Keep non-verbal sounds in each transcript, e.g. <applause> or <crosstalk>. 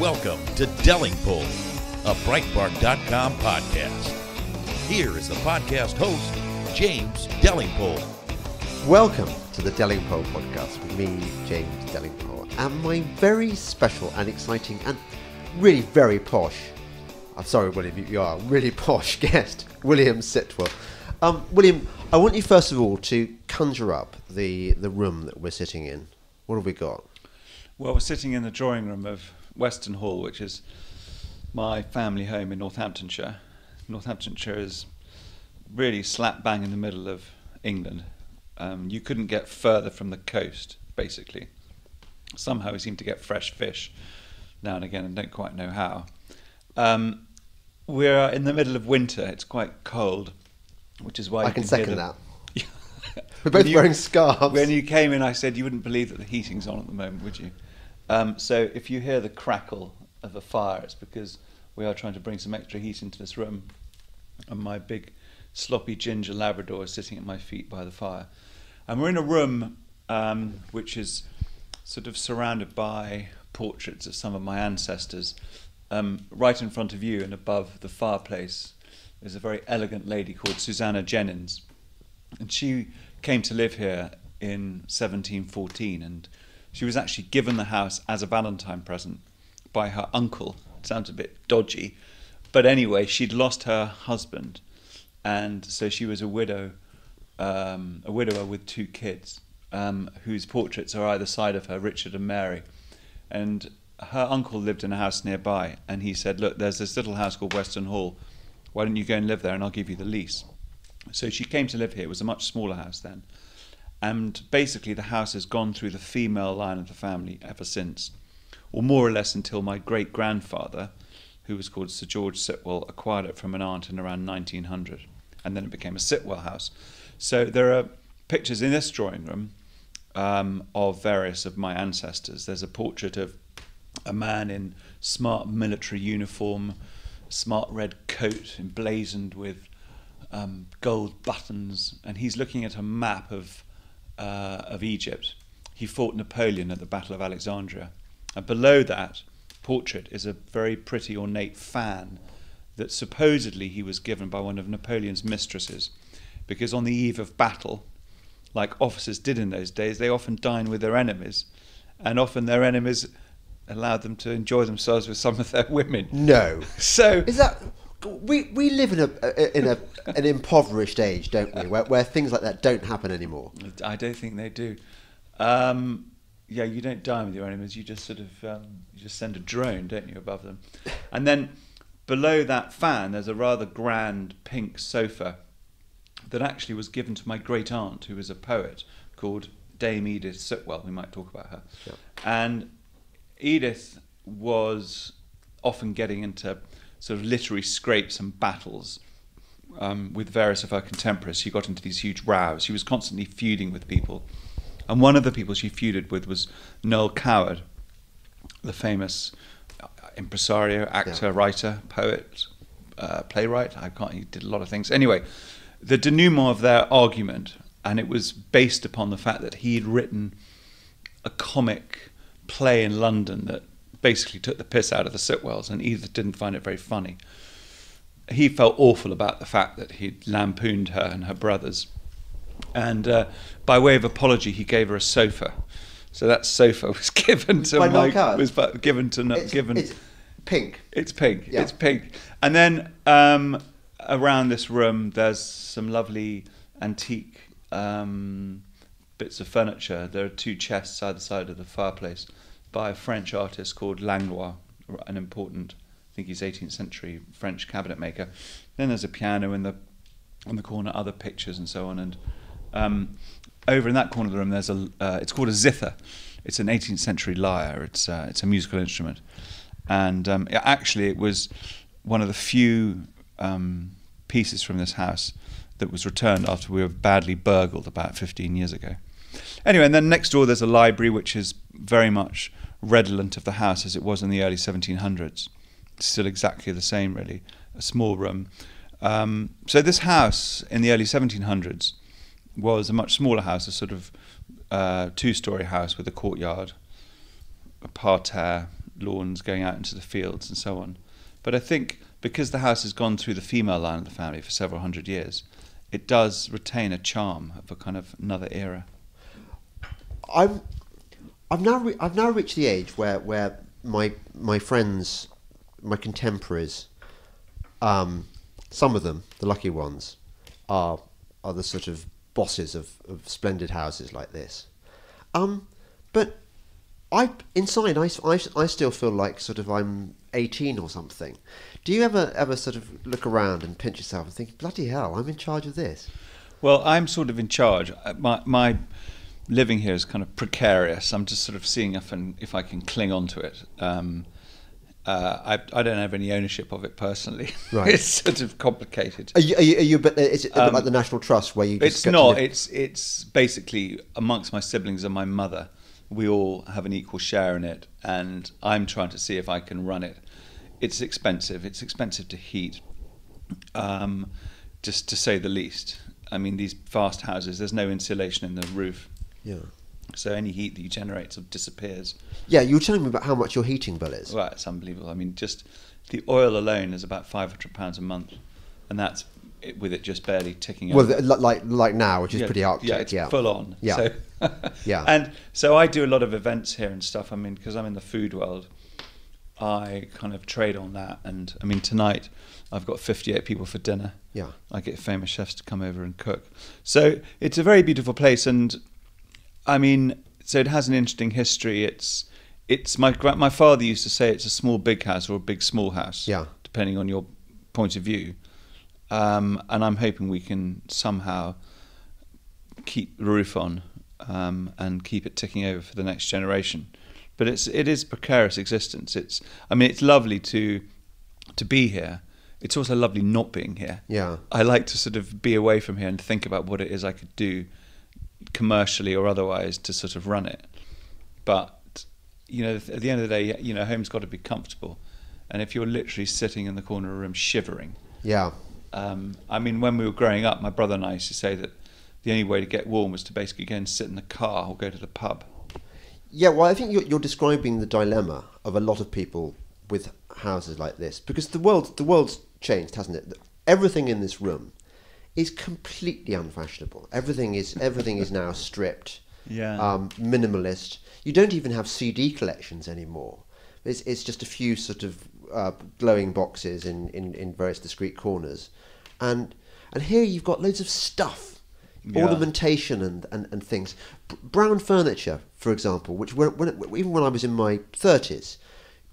Welcome to Delingpole, a Breitbart.com podcast. Here is the podcast host, James Delingpole. Welcome to the Delingpole podcast with me, James Delingpole, and my very special and exciting and really very posh, I'm sorry, William, you are a really <laughs> posh guest, William Sitwell. Um, William, I want you first of all to conjure up the, the room that we're sitting in. What have we got? Well, we're sitting in the drawing room of Weston Hall, which is my family home in Northamptonshire. Northamptonshire is really slap bang in the middle of England. Um, you couldn't get further from the coast, basically. Somehow we seem to get fresh fish now and again, and don't quite know how. Um, we're in the middle of winter. It's quite cold, which is why I can hear second that. <laughs> We're both you- wearing scarves. When you came in, I said you wouldn't believe that the heating's on at the moment, would you? Um, so if you hear the crackle of a fire, it's because we are trying to bring some extra heat into this room. And my big sloppy ginger Labrador is sitting at my feet by the fire. And we're in a room um, which is sort of surrounded by portraits of some of my ancestors. Um, right in front of you and above the fireplace is a very elegant lady called Susanna Jennings. And she came to live here in 1714 and she was actually given the house as a Valentine present by her uncle. It sounds a bit dodgy, but anyway, she'd lost her husband, and so she was a widow, um, a widower with two kids, um, whose portraits are either side of her, Richard and Mary. And her uncle lived in a house nearby, and he said, "Look, there's this little house called Weston Hall. Why don't you go and live there, and I'll give you the lease." So she came to live here. It was a much smaller house then. And basically, the house has gone through the female line of the family ever since, or more or less until my great grandfather, who was called Sir George Sitwell, acquired it from an aunt in around 1900. And then it became a Sitwell house. So there are pictures in this drawing room um, of various of my ancestors. There's a portrait of a man in smart military uniform, smart red coat emblazoned with um, gold buttons, and he's looking at a map of uh, of Egypt. He fought Napoleon at the Battle of Alexandria, and below that portrait is a very pretty ornate fan that supposedly he was given by one of Napoleon's mistresses, because on the eve of battle, like officers did in those days, they often dine with their enemies, and often their enemies allowed them to enjoy themselves with some of their women. no. <laughs> So Is that we we live in a in a an impoverished age, don't we? Where, where things like that don't happen anymore. I don't think they do. Um, yeah, you don't dine with your enemies. You just sort of um, you just send a drone, don't you, above them? And then below that fan, there's a rather grand pink sofa that actually was given to my great aunt, who was a poet called Dame Edith Sitwell. We might talk about her. Yeah. And Edith was often getting into sort of literary scrapes and battles um, with various of her contemporaries. She got into these huge rows. She was constantly feuding with people. And one of the people she feuded with was Noel Coward, the famous uh, impresario, actor, Yeah. writer, poet, uh, playwright. I can't. He did a lot of things. Anyway, the denouement of their argument, and it was based upon the fact that he had written a comic play in London that basically took the piss out of the Sitwells, and Edith didn't find it very funny. He felt awful about the fact that he'd lampooned her and her brothers, and uh, by way of apology, he gave her a sofa. So that sofa <laughs> was given to By Noel my was given to no, It's, given. it's pink. It's pink. Yeah. It's pink. And then um, around this room, there's some lovely antique um, bits of furniture. There are two chests either side of the fireplace by a French artist called Langlois, an important, I think he's 18th century French cabinet maker. Then there's a piano in the on the corner, other pictures and so on. And um, over in that corner of the room, there's a. Uh, it's called a zither. It's an 18th century lyre. It's uh, it's a musical instrument, and um, it- actually it was one of the few um, pieces from this house that was returned after we were badly burgled about 15 years ago. Anyway, and then next door there's a library which is very much redolent of the house as it was in the early 1700s. It's still exactly the same, really. A small room. Um, so this house in the early 1700s was a much smaller house, a sort of uh, two-story house with a courtyard, a parterre, lawns going out into the fields and so on. But I think because the house has gone through the female line of the family for several hundred years, it does retain a charm of a kind of another era. I'm, I've now re- I've now reached the age where where my my friends, my contemporaries, um, some of them, the lucky ones, are are the sort of bosses of, of splendid houses like this. Um, but I inside I, I, I still feel like sort of I'm 18 or something. Do you ever ever sort of look around and pinch yourself and think, bloody hell, I'm in charge of this? Well, I'm sort of in charge. Uh, My my living here is kind of precarious. I'm just sort of seeing if and if I can cling on to it. Um, uh, I I don't have any ownership of it personally. <laughs> Right. it's sort of complicated. Are you, are you, are you is it a bit Um, like the National Trust where you just It's not. It's it's basically amongst my siblings and my mother, we all have an equal share in it, and I'm trying to see if I can run it. It's expensive. It's expensive to heat, um, just to say the least. I mean, these vast houses, there's no insulation in the roof, yeah. so any heat that you generate sort of disappears. Yeah, you were telling me about how much your heating bill is. Well, it's unbelievable. I mean, just the oil alone is about five hundred pounds a month, and that's it, with it just barely ticking Well, over. like like now, which is yeah, pretty arctic. Yeah, it's yeah. full on. Yeah. So, <laughs> Yeah. And so I do a lot of events here and stuff. I mean, because I'm in the food world, I kind of trade on that. And I mean, tonight I've got 58 people for dinner. Yeah. I get famous chefs to come over and cook. So it's a very beautiful place. And I mean, so it has an interesting history. It's it's my my father used to say it's a small big house or a big small house. Yeah. Depending on your point of view. Um, and I'm hoping we can somehow keep the roof on um, and keep it ticking over for the next generation. But it's it is precarious existence. It's I mean it's lovely to to be here. It's also lovely not being here. Yeah. I like to sort of be away from here and think about what it is I could do commercially or otherwise to sort of run it. But you know, at the end of the day, you know, home's got to be comfortable. And if you're literally sitting in the corner of a room shivering, Yeah. um, I mean, when we were growing up, my brother and I used to say that the only way to get warm was to basically go and sit in the car or go to the pub. Yeah, well, I think you're, you're describing the dilemma of a lot of people with houses like this because the world the world's changed, hasn't it? Everything in this room is completely unfashionable. Everything is everything is now stripped, Yeah. um, minimalist. You don't even have CD collections anymore. It's it's just a few sort of uh, glowing boxes in, in, in various discreet corners, and and here you've got loads of stuff Yeah. ornamentation and, and, and things. B- brown furniture, for example, which when, when it, even when I was in my thirties,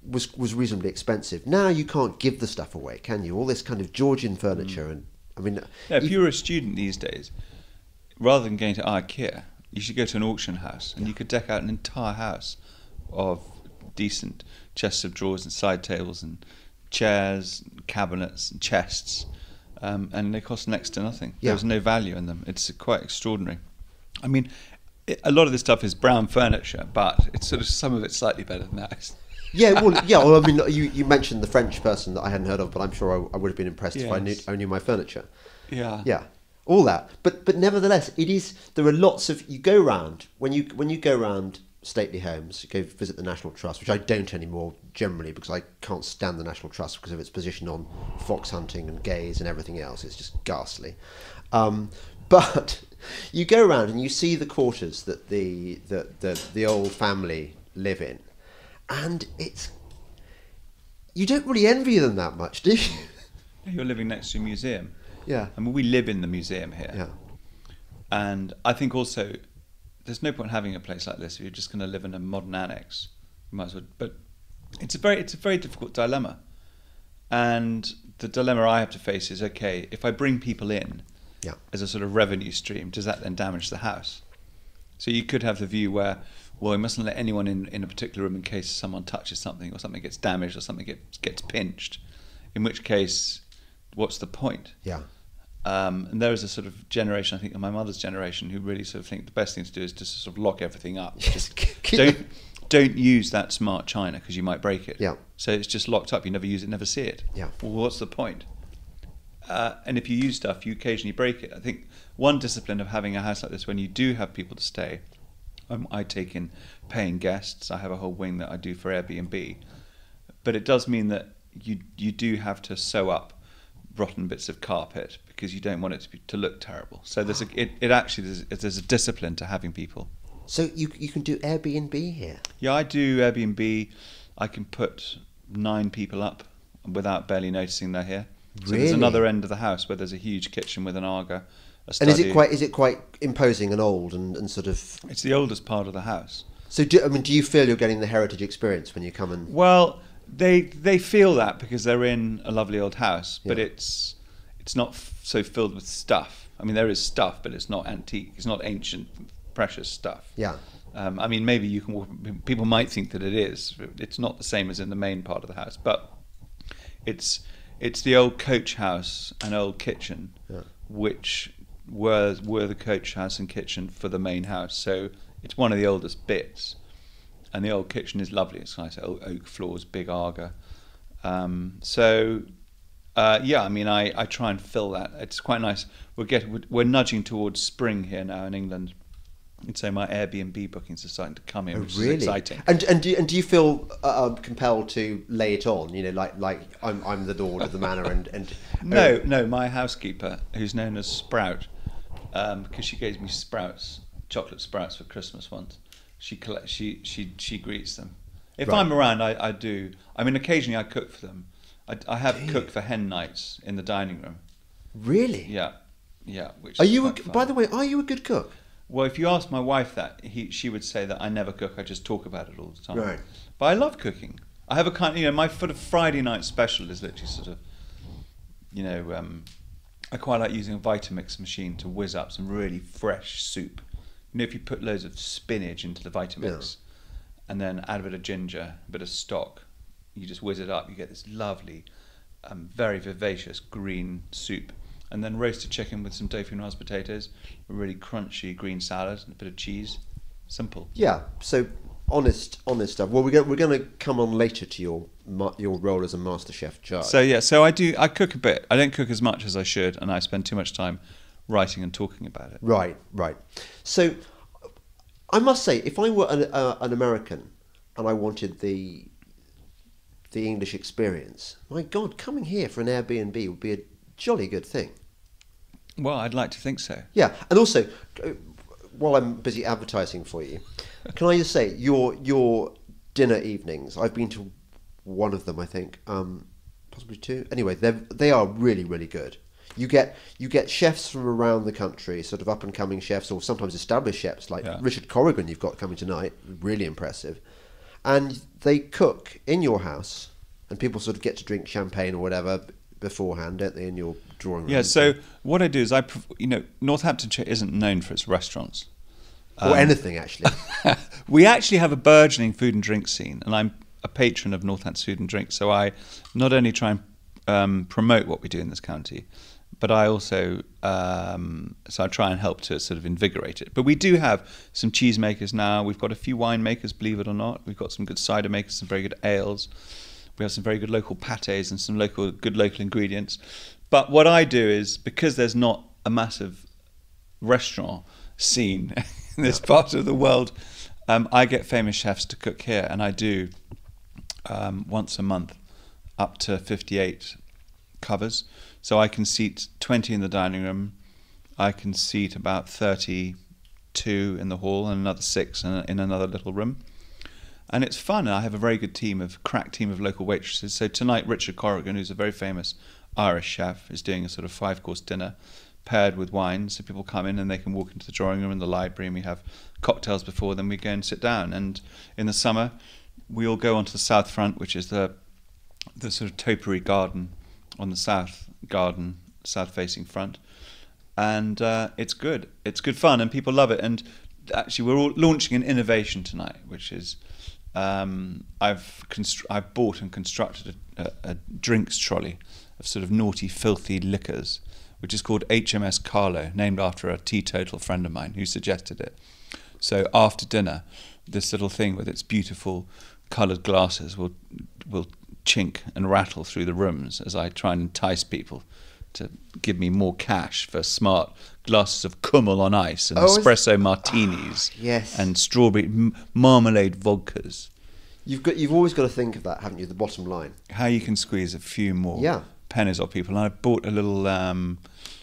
was was reasonably expensive. Now you can't give the stuff away, can you? All this kind of Georgian furniture, and I mean. Yeah, if you were a student these days, rather than going to IKEA, you should go to an auction house and you could deck out an entire house of decent chests of drawers and side tables and chairs, and cabinets and chests, um, and they cost next to nothing. Yeah. There's no value in them. It's quite extraordinary. I mean, it, a lot of this stuff is brown furniture, but it's sort of some of it's slightly better than that. Yeah, well, yeah. Well, I mean, you, you mentioned the French person that I hadn't heard of, but I'm sure I, I would have been impressed if I knew I knew my furniture. yeah. Yeah, all that. But but nevertheless, it is. There are lots of. You go round when you when you go round stately homes. You go visit the National Trust, which I don't anymore generally because I can't stand the National Trust because of its position on fox hunting and gays and everything else. It's just ghastly. Um, but <laughs> you go around and you see the quarters that the the the, the old family live in, and it's. You don't really envy them that much, do you? <laughs> You're living next to a museum. Yeah. I mean, we live in the museum here. Yeah. And I think also there's no point having a place like this if you're just going to live in a modern annex. You might as well. But it's a very it's a very difficult dilemma. And the dilemma I have to face is okay, if I bring people in Yeah. as a sort of revenue stream, does that then damage the house? So you could have the view where, well, we mustn't let anyone in in a particular room in case someone touches something or something gets damaged or something gets gets pinched. In which case, what's the point? Yeah. Um, and there is a sort of generation, I think, my mother's generation, who really sort of think the best thing to do is to sort of lock everything up. Yes. Just don't don't use that smart china because you might break it. Yeah. So it's just locked up. You never use it, never see it. Yeah. Well, what's the point? Uh, and if you use stuff, you occasionally break it. I think one discipline of having a house like this, when you do have people to stay, um, I take in paying guests. I have a whole wing that I do for Airbnb, but it does mean that you you do have to sew up rotten bits of carpet because you don't want it to be, to look terrible. So there's a it, it actually there's, there's a discipline to having people. So you you can do Airbnb here. Yeah, I do Airbnb. I can put nine people up without barely noticing they're here. So there's another end of the house where there's a huge kitchen with an Aga. A And is it quite is it quite imposing and old and, and sort of It's the oldest part of the house. so do, I mean do you feel you're getting the heritage experience when you come and Well, they they feel that because they're in a lovely old house, but it's it's not f- so filled with stuff. I mean, there is stuff, but it's not antique. It's not ancient, precious stuff. yeah Um, I mean, maybe you can. walk- People might think that it is. It's not the same as in the main part of the house, but it's it's the old coach house and old kitchen, Yeah. which were were the coach house and kitchen for the main house. So it's one of the oldest bits, and the old kitchen is lovely. It's nice oak, oak floors, big Aga. Um, so uh, yeah, I mean, I, I try and fill that. It's quite nice. We're getting we're, nudging towards spring here now in England. And so my Airbnb bookings are starting to come in, Oh, which really is exciting. and and do, you- and do you feel uh, um, compelled to lay it on you know like like I'm I'm the lord of the manor and and <laughs> No, no, my housekeeper, who's known as Sprout, um, because she gave me sprouts, chocolate sprouts for Christmas once. She collect, she she she greets them. If Right. I'm around, I, I do. I mean, occasionally I cook for them. I, I have you? cooked for hen nights in the dining room. really Yeah, yeah. Which are you a, by the way are you a good cook Well, if you ask my wife that, he, she would say that I never cook. I just talk about it all the time. Right. But I love cooking. I have a kind, you know, my sort of Friday night special is literally sort of, you know, um, I quite like using a Vitamix machine to whiz up some really fresh soup. You know, if you put loads of spinach into the Vitamix, and then add a bit of ginger, a bit of stock, you just whiz it up. You get this lovely, um, very vivacious green soup. And then roasted chicken with some tofu and dauphinoise potatoes, a really crunchy green salad, and a bit of cheese. Simple. yeah so honest honest stuff well we're going we're going to come on later to your your role as a master chef charge So yeah, so I do. I cook a bit. I don't cook as much as I should, and I spend too much time writing and talking about it. Right, right. So, I must say, if I were an, uh, an American and I wanted the the English experience, my God, coming here for an Airbnb would be a jolly good thing. Well, I'd like to think so. Yeah, and also, uh, while I'm busy advertising for you, can I just say your your dinner evenings? I've been to one of them, I think, um, possibly two. Anyway, they they are really really good. You get you get chefs from around the country, sort of up and coming chefs, or sometimes established chefs like Yeah. Richard Corrigan. You've got coming tonight, really impressive, and they cook in your house, and people sort of get to drink champagne or whatever beforehand, don't they, in your drawing room? Yeah. So what I do is I, you know, Northamptonshire isn't known for its restaurants. Or Um, anything actually. <laughs> we actually have a burgeoning food and drink scene, and I'm a patron of Northants Food and Drink. So I not only try and um, promote what we do in this county, but I also um, so I try and help to sort of invigorate it. But we do have some cheesemakers now. We've got a few winemakers, believe it or not. We've got some good cider makers, some very good ales. We have some very good local pates and some local good local ingredients. But what I do is because there's not a massive restaurant scene <laughs> in <laughs> this part of the world, um, I get famous chefs to cook here, and I do um, once a month up to 58 covers. So I can seat 20 in the dining room, I can seat about 32 in the hall, and another six in, in another little room. And it's fun. I have a very good team of crack team of local waitresses. So tonight, Richard Corrigan, who's a very famous Irish chef, is doing a sort of five course dinner paired with wine. So people come in and they can walk into the drawing room and the library, and we have cocktails before. Then we go and sit down. And in the summer, we all go onto the south front, which is the the sort of topiary garden on the south garden, south facing front, and uh, it's good. It's good fun, and people love it. And actually, we're all launching an innovation tonight, which is um, I've I've bought and constructed a, a, a drinks trolley of sort of naughty, filthy liquors, which is called HMS Carlo, named after a teetotal friend of mine who suggested it. So after dinner, this little thing with its beautiful coloured glasses will will chink and rattle through the rooms as I try and entice people to give me more cash for smart glasses of Kummel on ice and Oh, espresso martinis. Ah, yes. And strawberry m- marmalade vodkas. You've got you've always got to think of that, haven't you? The bottom line. How you can squeeze a few more Yeah. Pennies off people. And I bought a little. Um,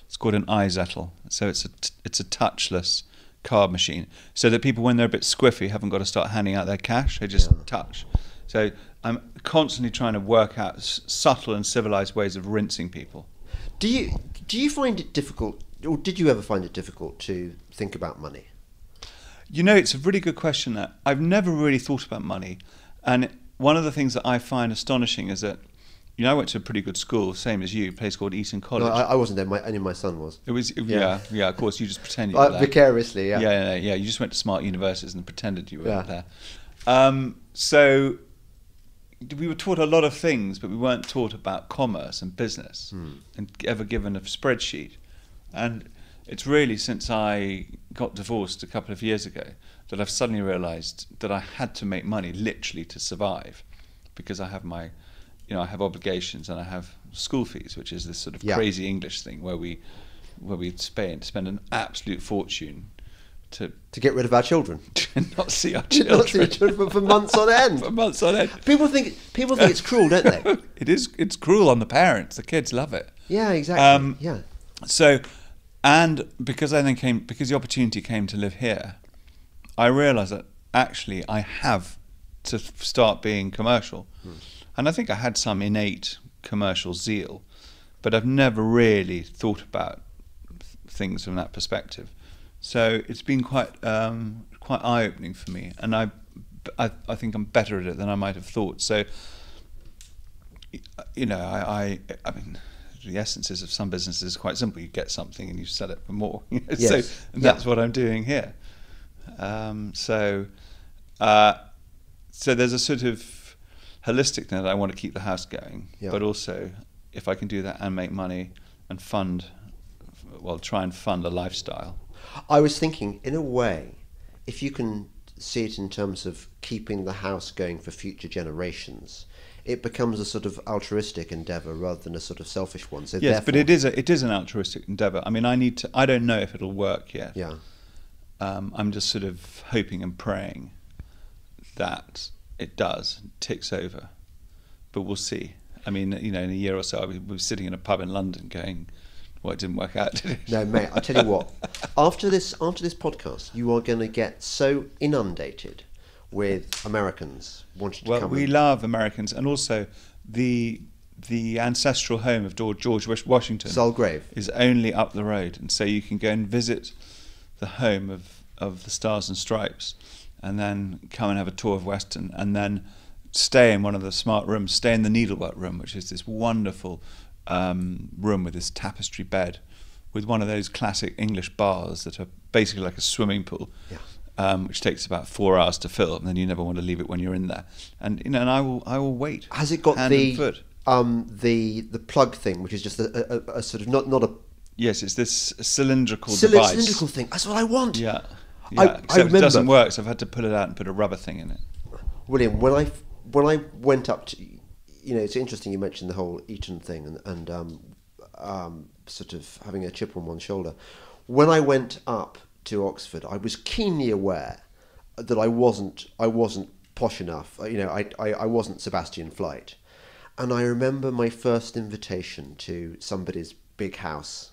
it's called an iZettel. So it's a t- it's a touchless card machine, so that people, when they're a bit squiffy, haven't got to start handing out their cash. They just touch. So I'm constantly trying to work out s- subtle and civilized ways of rinsing people. Do you do you find it difficult, or did you ever find it difficult to think about money? You know, it's a really good question. That I've never really thought about money, and one of the things that I find astonishing is that, you know, I went to a pretty good school, same as you, a place called Eton No, College. I, I wasn't there. My only my son was. it was, yeah. Yeah. yeah, Of course, you just pretend you were Uh, there. vicariously, yeah. yeah, yeah, yeah. You just went to smart universities and pretended you were Yeah. there. Um, so we were taught a lot of things, but we weren't taught about commerce and business, Hmm. and ever given a spreadsheet. And it's really since I got divorced a couple of years ago that I've suddenly realised that I had to make money literally to survive, because I have my, you know, I have obligations and I have school fees, which is this sort of Yeah. crazy English thing where we, where we spend spend an absolute fortune to To get rid of our children. <laughs> not see our <laughs> Not children, see your children for, months on end. <laughs> for months on end. People think people think it's cruel, don't they? it is. It's cruel on the parents. The kids love it. Yeah, exactly. Um, yeah. So, and because I then came, because the opportunity came to live here, I realised that actually I have to start being commercial, and I think I had some innate commercial zeal, but I've never really thought about th- things from that perspective. So it's been quite um, quite eye opening for me, and I, I I think I'm better at it than I might have thought. So you know, I, I, I mean, the essences of some businesses is quite simple. You get something and you sell it for more. <laughs> Know, So Yes. and Yeah. that's what I'm doing here. Um, so, uh, so there's a sort of holistic thing that I want to keep the house going, Yeah. but also if I can do that and make money and fund, well, try and fund a lifestyle. I was thinking, in a way, if you can see it in terms of keeping the house going for future generations, it becomes a sort of altruistic endeavour rather than a sort of selfish one. So Yes, but it is a, it is an altruistic endeavour. I mean, I need to. I don't know if it'll work yet. Yeah. um, I'm just sort of hoping and praying that it does, ticks over. But we'll see. I mean, you know, in a year or so, I was, we were sitting in a pub in London going, well, it didn't work out, did it? No, mate. I tell you what. <laughs> After this, after this podcast, you are going to get so inundated with Americans wanting to Well, come. we and- love Americans, and also the the ancestral home of George George Wash- Washington Sulgrave. is only up the road, and so you can go and visit the home of of the Stars and Stripes, and then come and have a tour of Weston, and then stay in one of the smart rooms, stay in the needlework room, which is this wonderful um, room with this tapestry bed, with one of those classic English bars that are basically like a swimming pool Yeah. um, which takes about four hours to fill, and then you never want to leave it when you're in there. And you know, and I will, I will wait. Has it got the um the the plug thing, which is just a, a, a sort of not not a Yes, it's this cylindrical cylind- device. cylindrical thing. That's what I want. Yeah, yeah. I Except it remember- doesn't work, so I've had to pull it out and put a rubber thing in it. William, when I when I went up to, you know, it's interesting you mentioned the whole Eton thing and and um, um, sort of having a chip on one shoulder. When I went up to Oxford, I was keenly aware that I wasn't I wasn't posh enough. Uh, You know, I I, I wasn't Sebastian Flyte, and I remember my first invitation to somebody's big house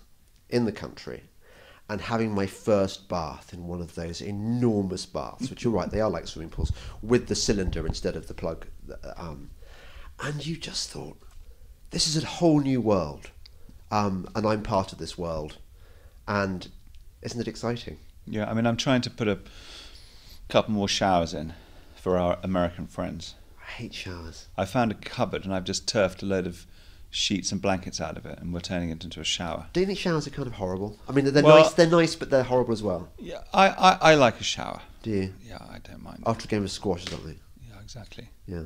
in the country and having my first bath in one of those enormous baths, which you're right, they are like swimming pools, with the cylinder instead of the plug. Um, and you just thought, this is a whole new world, um, and I'm part of this world. And isn't it exciting? Yeah, I mean, I'm trying to put a couple more showers in for our American friends. I hate showers. I found a cupboard and I've just turfed a load of sheets and blankets out of it, and we're turning it into a shower. Do you think showers are kind of horrible? I mean, they're Well- nice. They're nice, but they're horrible as well. Yeah, I, I, I like a shower. Do you? Yeah, I don't mind. After a game of squash or something. Yeah, exactly. Yeah.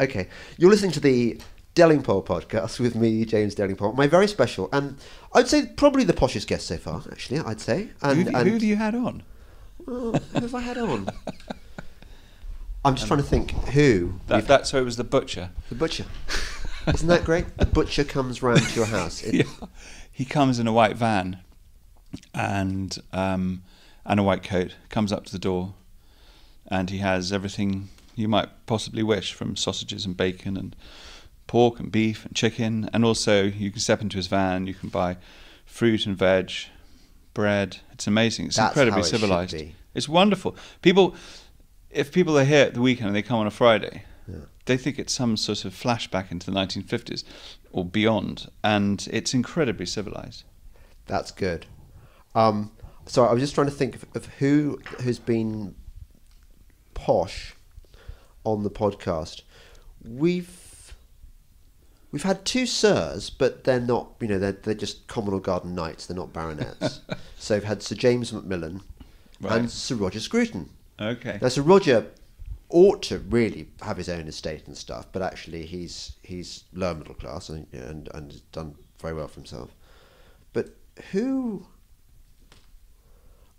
Okay. You're listening to the Delingpole podcast with me, James Delingpole. My very special, and I'd say probably the poshest guest so far, actually, I'd say. And, who, have you- and who have you had on? Who have I had on? <laughs> I'm just trying to think who. That, that, so it was the butcher. the butcher. <laughs> Isn't that great? The butcher comes round to your house. It- <laughs> yeah, he comes in a white van and um, and a white coat. Comes up to the door, and he has everything you might possibly wish, from sausages and bacon and pork and beef and chicken, and also you can step into his van. You can buy fruit and veg, bread. It's amazing. It's That's incredibly how it should civilized. be. It's wonderful. People, if people are here at the weekend and they come on a Friday. They think it's some sort of flashback into the 1950s or beyond, and it's incredibly civilized. That's good. Um, so I was just trying to think of, of who has been posh on the podcast. We've we've had two sirs, but they're not. You know, they're they're just common or garden knights. They're not baronets. <laughs> so we've had Sir James MacMillan Right. and Sir Roger Scruton. Okay. Now, Sir Roger ought to really have his own estate and stuff, but actually he's he's lower middle class and and, and has done very well for himself. But who?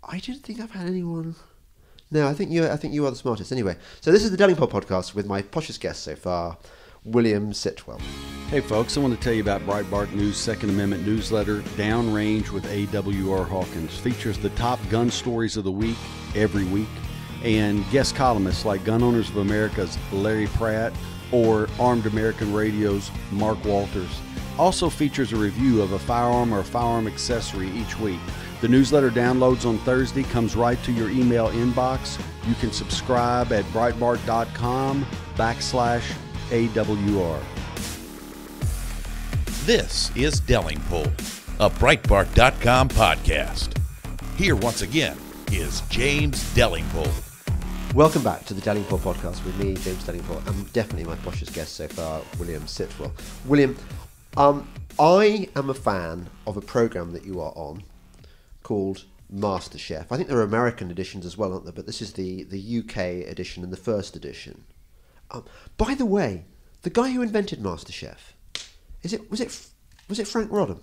I don't think I've had anyone. No, I think you. I think you are the smartest. Anyway, so this is the Delingpod podcast with my poshest guest so far, William Sitwell. Hey folks, I want to tell you about Breitbart News Second Amendment newsletter Downrange with AWR Hawkins. Features the top gun stories of the week every week and guest columnists like Gun Owners of America's Larry Pratt or Armed American Radio's Mark Walters. Also features a review of a firearm or firearm accessory each week. The newsletter downloads on Thursday, comes right to your email inbox. You can subscribe at breitbart.com backslash AWR. This is Delingpole, a Breitbart.com podcast. Here once again is James Delingpole. Welcome back to the Delingpole podcast with me, James Delingpole, and definitely my poshest guest so far, William Sitwell. William, um, I am a fan of a program that you are on called MasterChef. I think there are American editions as well, aren't there? But this is the, the UK edition and the first edition. Um, by the way, the guy who invented MasterChef, is it was it was it Franc Roddam?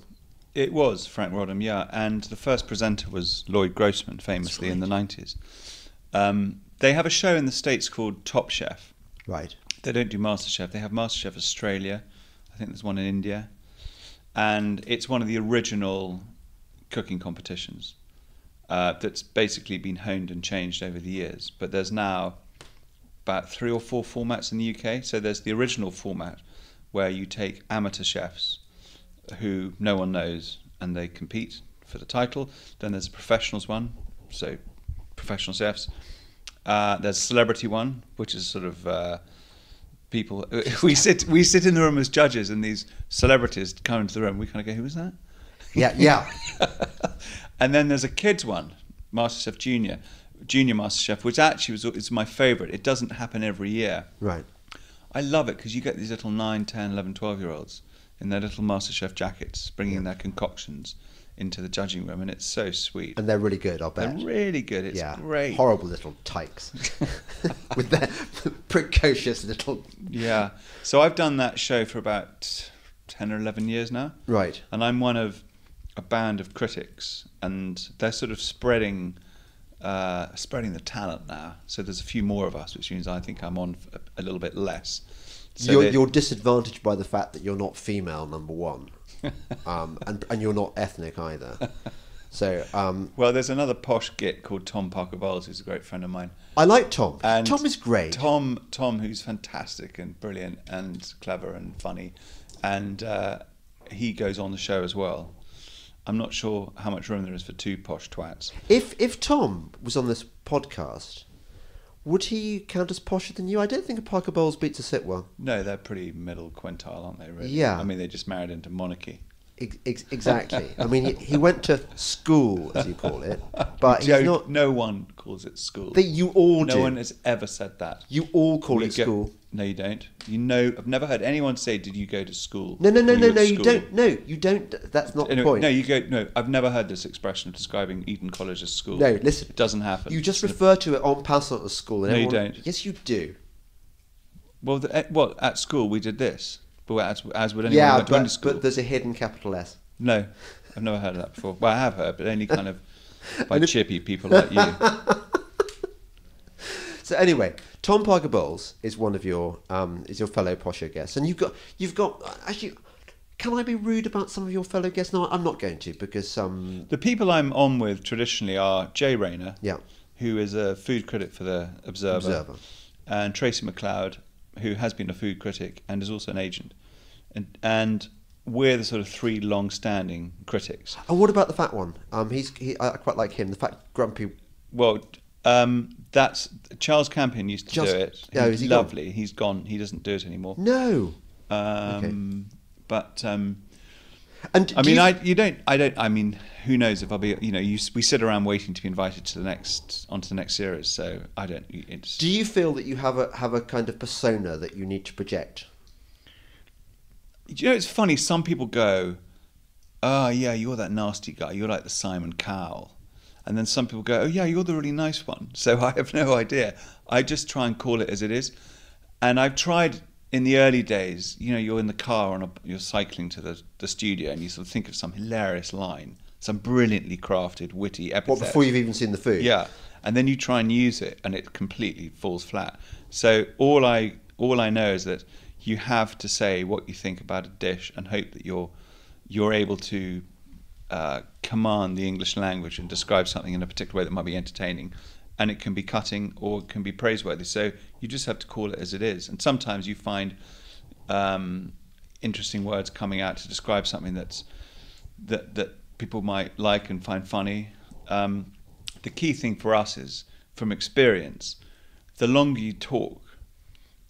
It was Franc Roddam, yeah, and the first presenter was Lloyd Grossman, famously in the nineties. Um, they have a show in the states called Top Chef. Right. They don't do MasterChef. They have MasterChef Australia. I think there's one in India, and it's one of the original cooking competitions uh, that's basically been honed and changed over the years. But there's now about three or four formats in the UK. So there's the original format where you take amateur chefs who no one knows and they compete for the title. Then there's a professionals one, so professional chefs. Uh, there's a celebrity one, which is sort of uh, people. <laughs> We sit we sit in the room as judges, and these celebrities come into the room. We kind of go, "Who was that?" Yeah, yeah. <laughs> and then there's a kids one, MasterChef Junior, Junior MasterChef, which actually was is my favourite. It doesn't happen every year. right. I love it because you get these little 9, 10, 11, 12 year olds in their little MasterChef jackets bringing their concoctions into the judging room, and it's so sweet. And they're really good, I'll bet. They're really good. It's yeah. great. Horrible little tykes <laughs> <laughs> with their <laughs> precocious little. Yeah. So I've done that show for about 10 or 11 years now. Right. And I'm one of a band of critics, and they're sort of spreading. Uh, spreading the talent now, so there's a few more of us, which means I think I'm on a, a little bit less. So you're, you're disadvantaged by the fact that you're not female, number one, um, and and you're not ethnic either. <laughs> So um, well, there's another posh git called Tom Parker Bowles, who's a great friend of mine. I like Tom. And Tom is great. Tom, Tom, who's fantastic and brilliant and clever and funny, and uh, he goes on the show as well. I'm not sure how much room there is for two posh twats. If if Tom was on this podcast, would he count as posher than you? I don't think a Parker Bowles beats a Sitwell. No, they're pretty middle quintile, aren't they? Really? Yeah. I mean, they just married into monarchy. Ex- ex- exactly. I mean, he, he went to school, as you call it, but he's not. No one calls it school. That you all no do. one has ever said that. You all call You it go- school. No, you don't. You know, I've never heard anyone say, "Did you go to school?" No, no, no, no, no. You don't. No, you don't. That's not the point. No, you go. No, I've never heard this expression of describing Eton College as school. No, listen. it doesn't happen. You just It's refer to it en passant as school. And No, you don't. Yes, you do. Well, the, eh, well, at school we did this, but as, as would anyone who Yeah, went to but, but there's a hidden capital S. No, I've never heard of that before. Well, I have heard, but only kind of <laughs> by And if- chippy people like you. <laughs> So anyway, Tom Parker Bowles is one of your um, is your fellow posher guests, and you've got you've got actually. can I be rude about some of your fellow guests? No, I'm not going to because um, The people I'm on with traditionally are Jay Rayner, yeah, who is a food critic for the Observer, Observer. and Tracey MacLeod, who has been a food critic and is also an agent, and and we're the sort of three long-standing critics. And what about the fat one? Um, he's he, I quite like him. The fat grumpy. Well, um, that's Charles Campion used to Charles- do it. Yeah, He's is he gone? lovely. He's gone. He doesn't do it anymore. No. Um, But um, And I mean, you- I you don't I don't I mean, who knows if I'll be you know you, we sit around waiting to be invited to the next onto the next series. So I don't. It's, do you feel that you have a have a kind of persona that you need to project? You know, it's funny. Some people go, "Oh yeah, you're that nasty guy. You're like the Simon Cowell," and then some people go, "Oh yeah, you're the really nice one." So <laughs> I have no idea. I just try and call it as it is, and I've tried in the early days. You know, you're in the car on a, you're cycling to the, the studio, and you sort of think of some hilarious line, some brilliantly crafted, witty epithet. What before you've even seen the food? Yeah, and then you try and use it, and it completely falls flat. So all I all I know is that you have to say what you think about a dish, and hope that you're you're able to uh, command the English language and describe something in a particular way that might be entertaining, and it can be cutting or it can be praiseworthy. So you just have to call it as it is, and sometimes you find um, interesting words coming out to describe something that's that that people might like and find funny. Um, the key thing for us is, from experience, the longer you talk,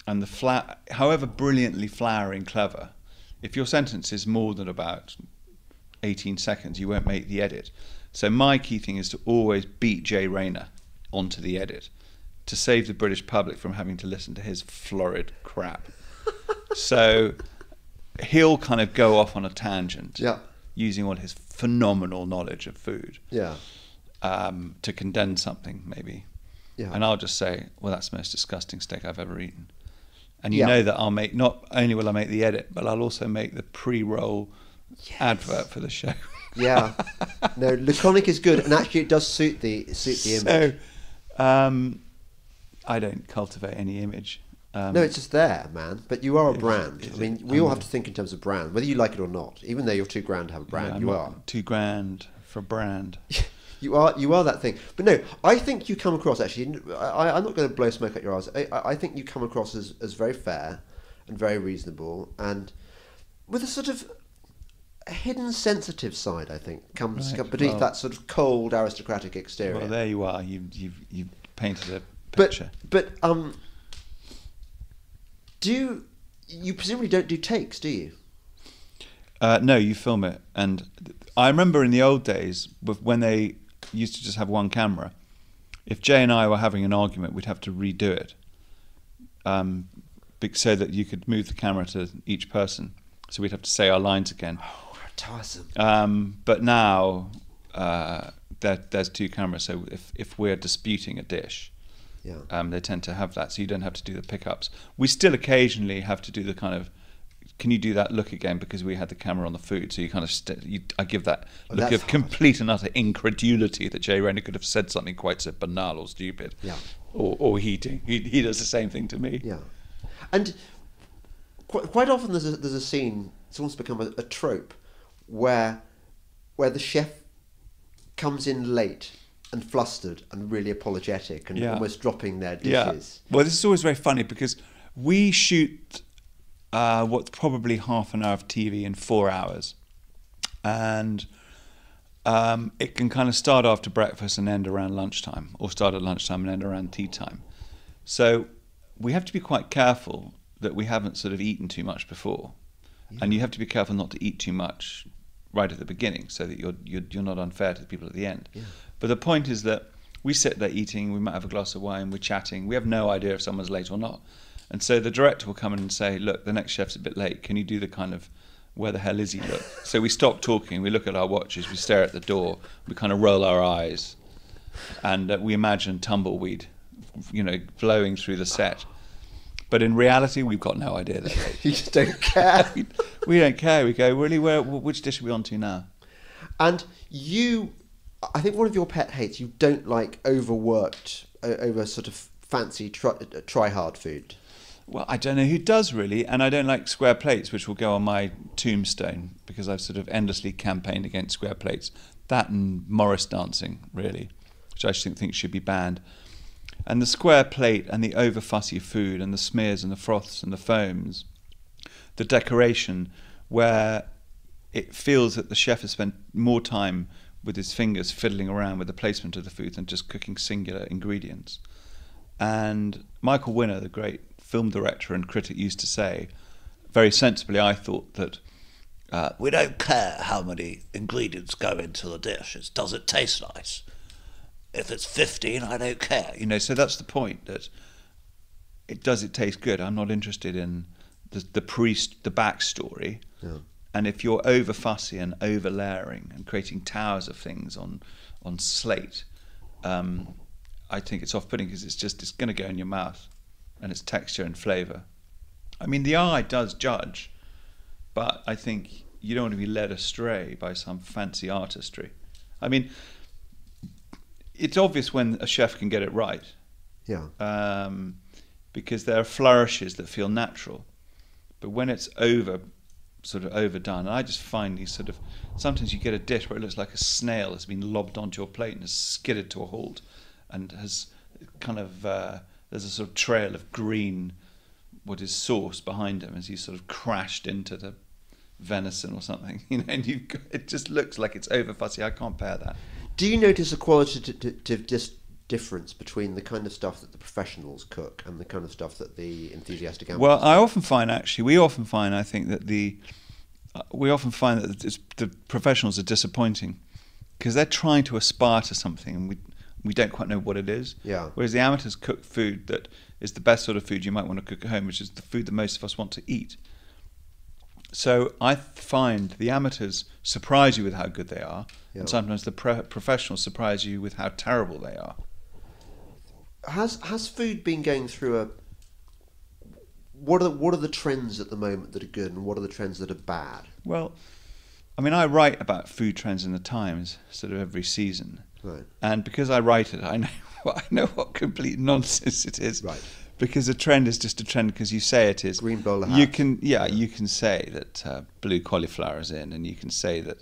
and the fla- however brilliantly flowering clever, if your sentence is more than about 18 seconds, you won't make the edit. So my key thing is to always beat Jay Rayner onto the edit to save the British public from having to listen to his florid crap. <laughs> so he'll kind of go off on a tangent Yeah. using all his phenomenal knowledge of food Yeah. um, to condense something, maybe. Yeah. And I'll just say, well, that's the most disgusting steak I've ever eaten. And you Yeah. know that I'll make, not only will I make the edit, but I'll also make the pre roll advert for the show. Yeah. <laughs> no, laconic is good, and actually it does suit the suit the image. So, um, I don't cultivate any image. Um, no, it's just there, man. But you are a brand. I mean, we all have to think in terms of brand, whether you like it or not. Even though you're too grand to have a brand, yeah, you are. Too grand for brand. <laughs> You are you are that thing. But no, I think you come across actually. I, I'm not going to blow smoke up your eyes. I, I think you come across as, as very fair and very reasonable and with a sort of hidden sensitive side. I think comes Right, beneath well- that sort of cold aristocratic exterior. Well, there you are. You've, you've, you've painted a picture. but but um, do you, you presumably don't do takes, do you? Uh, no, you film it. And I remember in the old days when they used to just have one camera, if Jay and I were having an argument, we'd have to redo it um, so that you could move the camera to each person. So we'd have to say our lines again. Oh, tiresome. Um, but now uh, there, there's two cameras, so if, if we're disputing a dish, Yeah. um, they tend to have that, so you don't have to do the pickups. We still occasionally have to do the kind of, can you do that look again because we had the camera on the food, so you kind of, st- you, I give that Oh, look of hard. complete and utter incredulity that Jay Rayner could have said something quite so banal or stupid, Yeah. or, or he, do- he he does the same thing to me. Yeah, and quite, quite often there's a, there's a scene. It's almost become a, a trope where where the chef comes in late and flustered and really apologetic and Yeah. almost dropping their dishes. Yeah. Well, this is always very funny because we shoot uh, what's probably half an hour of TV in four hours, and um, it can kind of start after breakfast and end around lunchtime, or start at lunchtime and end around tea time. So we have to be quite careful that we haven't sort of eaten too much before, and you have to be careful not to eat too much right at the beginning, so that you're you're, you're not unfair to the people at the end. But the point is that we sit there eating, we might have a glass of wine, we're chatting, we have no idea if someone's late or not. And so the director will come in and say, Look, the next chef's a bit late. Can you do the kind of where the hell is he look? <laughs> So we stop talking, we look at our watches, we stare at the door, we kind of roll our eyes, and uh, we imagine tumbleweed, you know, blowing through the set. But in reality, we've got no idea that. <laughs> You just don't care. <laughs> we, we don't care. We go, Really, where, which dish are we on to now? and you, I think one of your pet hates you don't like overworked, over sort of fancy try, try hard food. Well, I don't know who does really, and I don't like square plates, which will go on my tombstone because I've sort of endlessly campaigned against square plates. That and Morris dancing, really, which I think, think should be banned. And the square plate and the over fussy food and the smears and the froths and the foams, the decoration, where it feels that the chef has spent more time with his fingers fiddling around with the placement of the food than just cooking singular ingredients. And Michael Winner, the great film director and critic, used to say, very sensibly, I thought that uh, We don't care how many ingredients go into the dish. It's does it taste nice? If it's 15, I don't care. you know, so that's the point that it does it taste good. I'm not interested in the the priest, the backstory. Yeah. And if you're over fussy and over layering and creating towers of things on on slate, um, I think it's off-putting because it's just it's going to go in your mouth, and its texture and flavour. I mean, the eye does judge, but I think you don't want to be led astray by some fancy artistry. I mean, it's obvious when a chef can get it right Yeah. um, because there are flourishes that feel natural. But when it's over, sort of overdone, I just find these sort of. Sometimes you get a dish where it looks like a snail has been lobbed onto your plate and has skidded to a halt, and has kind of uh, there's a sort of trail of green, what is sauce behind him as he sort of crashed into the venison or something, <laughs> you know, and you it just looks like it's over fussy. I can't bear that. Do you notice a qualitative dis- difference between the kind of stuff that the professionals cook and the kind of stuff that the enthusiastic amateurs? Well, I often find actually, we often find, I think that the, uh, we often find that the professionals are disappointing because they're trying to aspire to something and we we don't quite know what it is. Yeah. Whereas the amateurs cook food that is the best sort of food you might want to cook at home, which is the food that most of us want to eat. So I find the amateurs surprise you with how good they are, Yeah. and sometimes the pro- professionals surprise you with how terrible they are. has has food been going through a what are the, what are the trends at the moment that are good and what are the trends that are bad? Well, I mean, I write about food trends in the Times sort of every season, Right. and because I write it, I know <laughs> I know what complete nonsense it is. Right. Because a trend is just a trend because you say it is. Green bowler hat. You can, yeah, you can say that uh, blue cauliflower is in, and you can say that.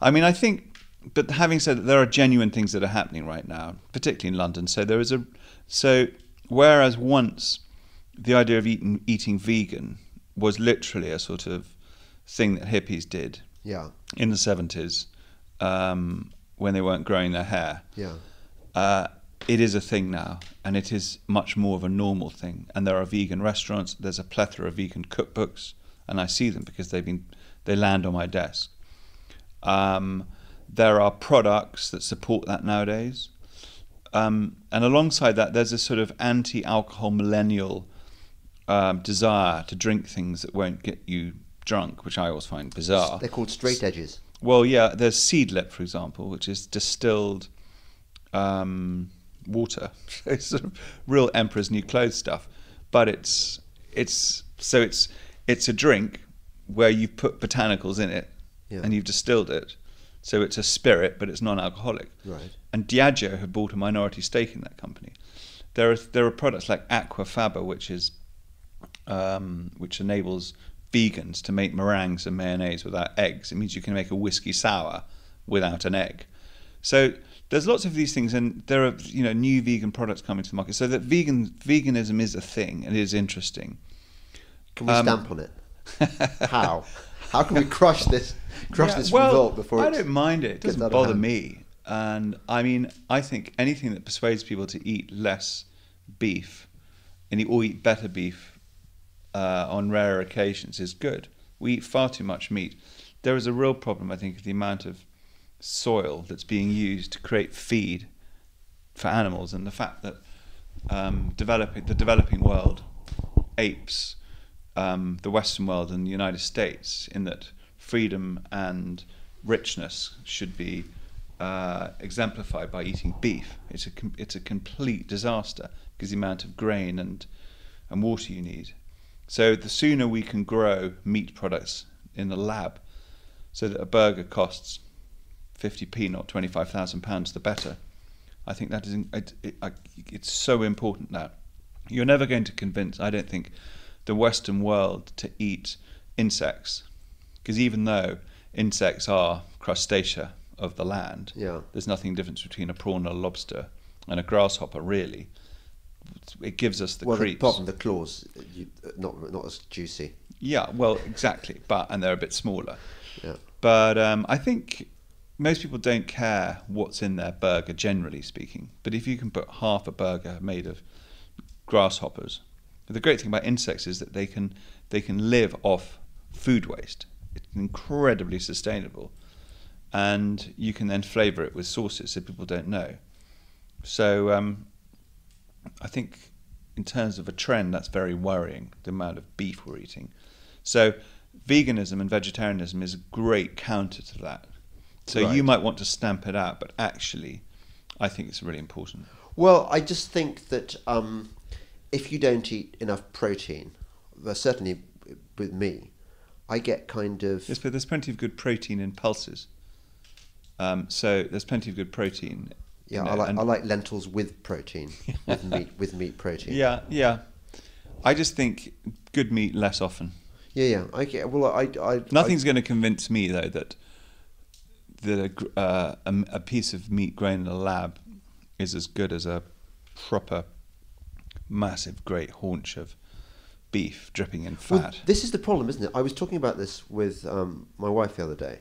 I mean, I think, but having said that, there are genuine things that are happening right now, particularly in London. So there is a, so whereas once the idea of eating eating vegan was literally a sort of thing that hippies did Yeah. in the 70s um, when they weren't growing their hair. Yeah. Uh, it is a thing now, and it is much more of a normal thing. And there are vegan restaurants. There's a plethora of vegan cookbooks, and I see them because they've been they land on my desk. Um, there are products that support that nowadays, um, and alongside that, there's a sort of anti-alcohol millennial um, desire to drink things that won't get you drunk, which I always find bizarre. They're called straight edges. Well, yeah, there's seedlip, for example, which is distilled um, water. <laughs> it's sort of real Emperor's New Clothes stuff, but it's it's so it's it's a drink where you've put botanicals in it Yeah. and you've distilled it, so it's a spirit, but it's non-alcoholic. Right. And Diageo have bought a minority stake in that company. There are there are products like Aquafaba, which is um, which enables vegans to make meringues and mayonnaise without eggs. It means you can make a whiskey sour without an egg. So there's lots of these things, and there are you know new vegan products coming to the market. So that vegan veganism is a thing, and it is interesting. Can we Um, stamp on it? <laughs> How? How can we crush this crush Yeah, this well, revolt before I don't mind it. It doesn't bother me. And I mean, I think anything that persuades people to eat less beef and or eat better beef uh, on rare occasions is good. We eat far too much meat. There is a real problem, I think, with the amount of soil that's being used to create feed for animals, and the fact that um, developing the developing world apes um, the Western world and the United States in that freedom and richness should be uh, exemplified by eating beef. It's a it's a complete disaster because the amount of grain and and water you need. So the sooner we can grow meat products in the lab, so that a burger costs 50p, not 25,000 pounds, the better. I think that is it, it, I, it's so important now. You're never going to convince, I don't think, the Western world to eat insects, because even though insects are crustacea of the land, Yeah. there's nothing different between a prawn, a lobster, and a grasshopper. Really, it gives us the well, creeps. apart from the claws, you, uh, not not as juicy. Yeah, well, exactly. But and they're a bit smaller. Yeah. But um, I think most people don't care what's in their burger, generally speaking. But if you can put half a burger made of grasshoppers, the great thing about insects is that they can they can live off food waste. It's incredibly sustainable, and you can then flavour it with sauces so people don't know. So um, I think in terms of a trend, that's very worrying, the amount of beef we're eating. So veganism and vegetarianism is a great counter to that. So you might want to stamp it out, but actually, I think it's really important. Well, I just think that um, if you don't eat enough protein, well, certainly with me, I get kind of Yes, but there's plenty of good protein in pulses. Um, so there's plenty of good protein. Yeah. you know, I like I like lentils with protein, with <laughs> meat with meat protein. Yeah, yeah. I just think good meat less often. yeah, yeah. I get. Well, I, I Nothing's going to convince me though that that a, uh, a, a piece of meat grown in a lab is as good as a proper, massive, great haunch of beef dripping in Well, fat. this is the problem, isn't it? I was talking about this with um, my wife the other day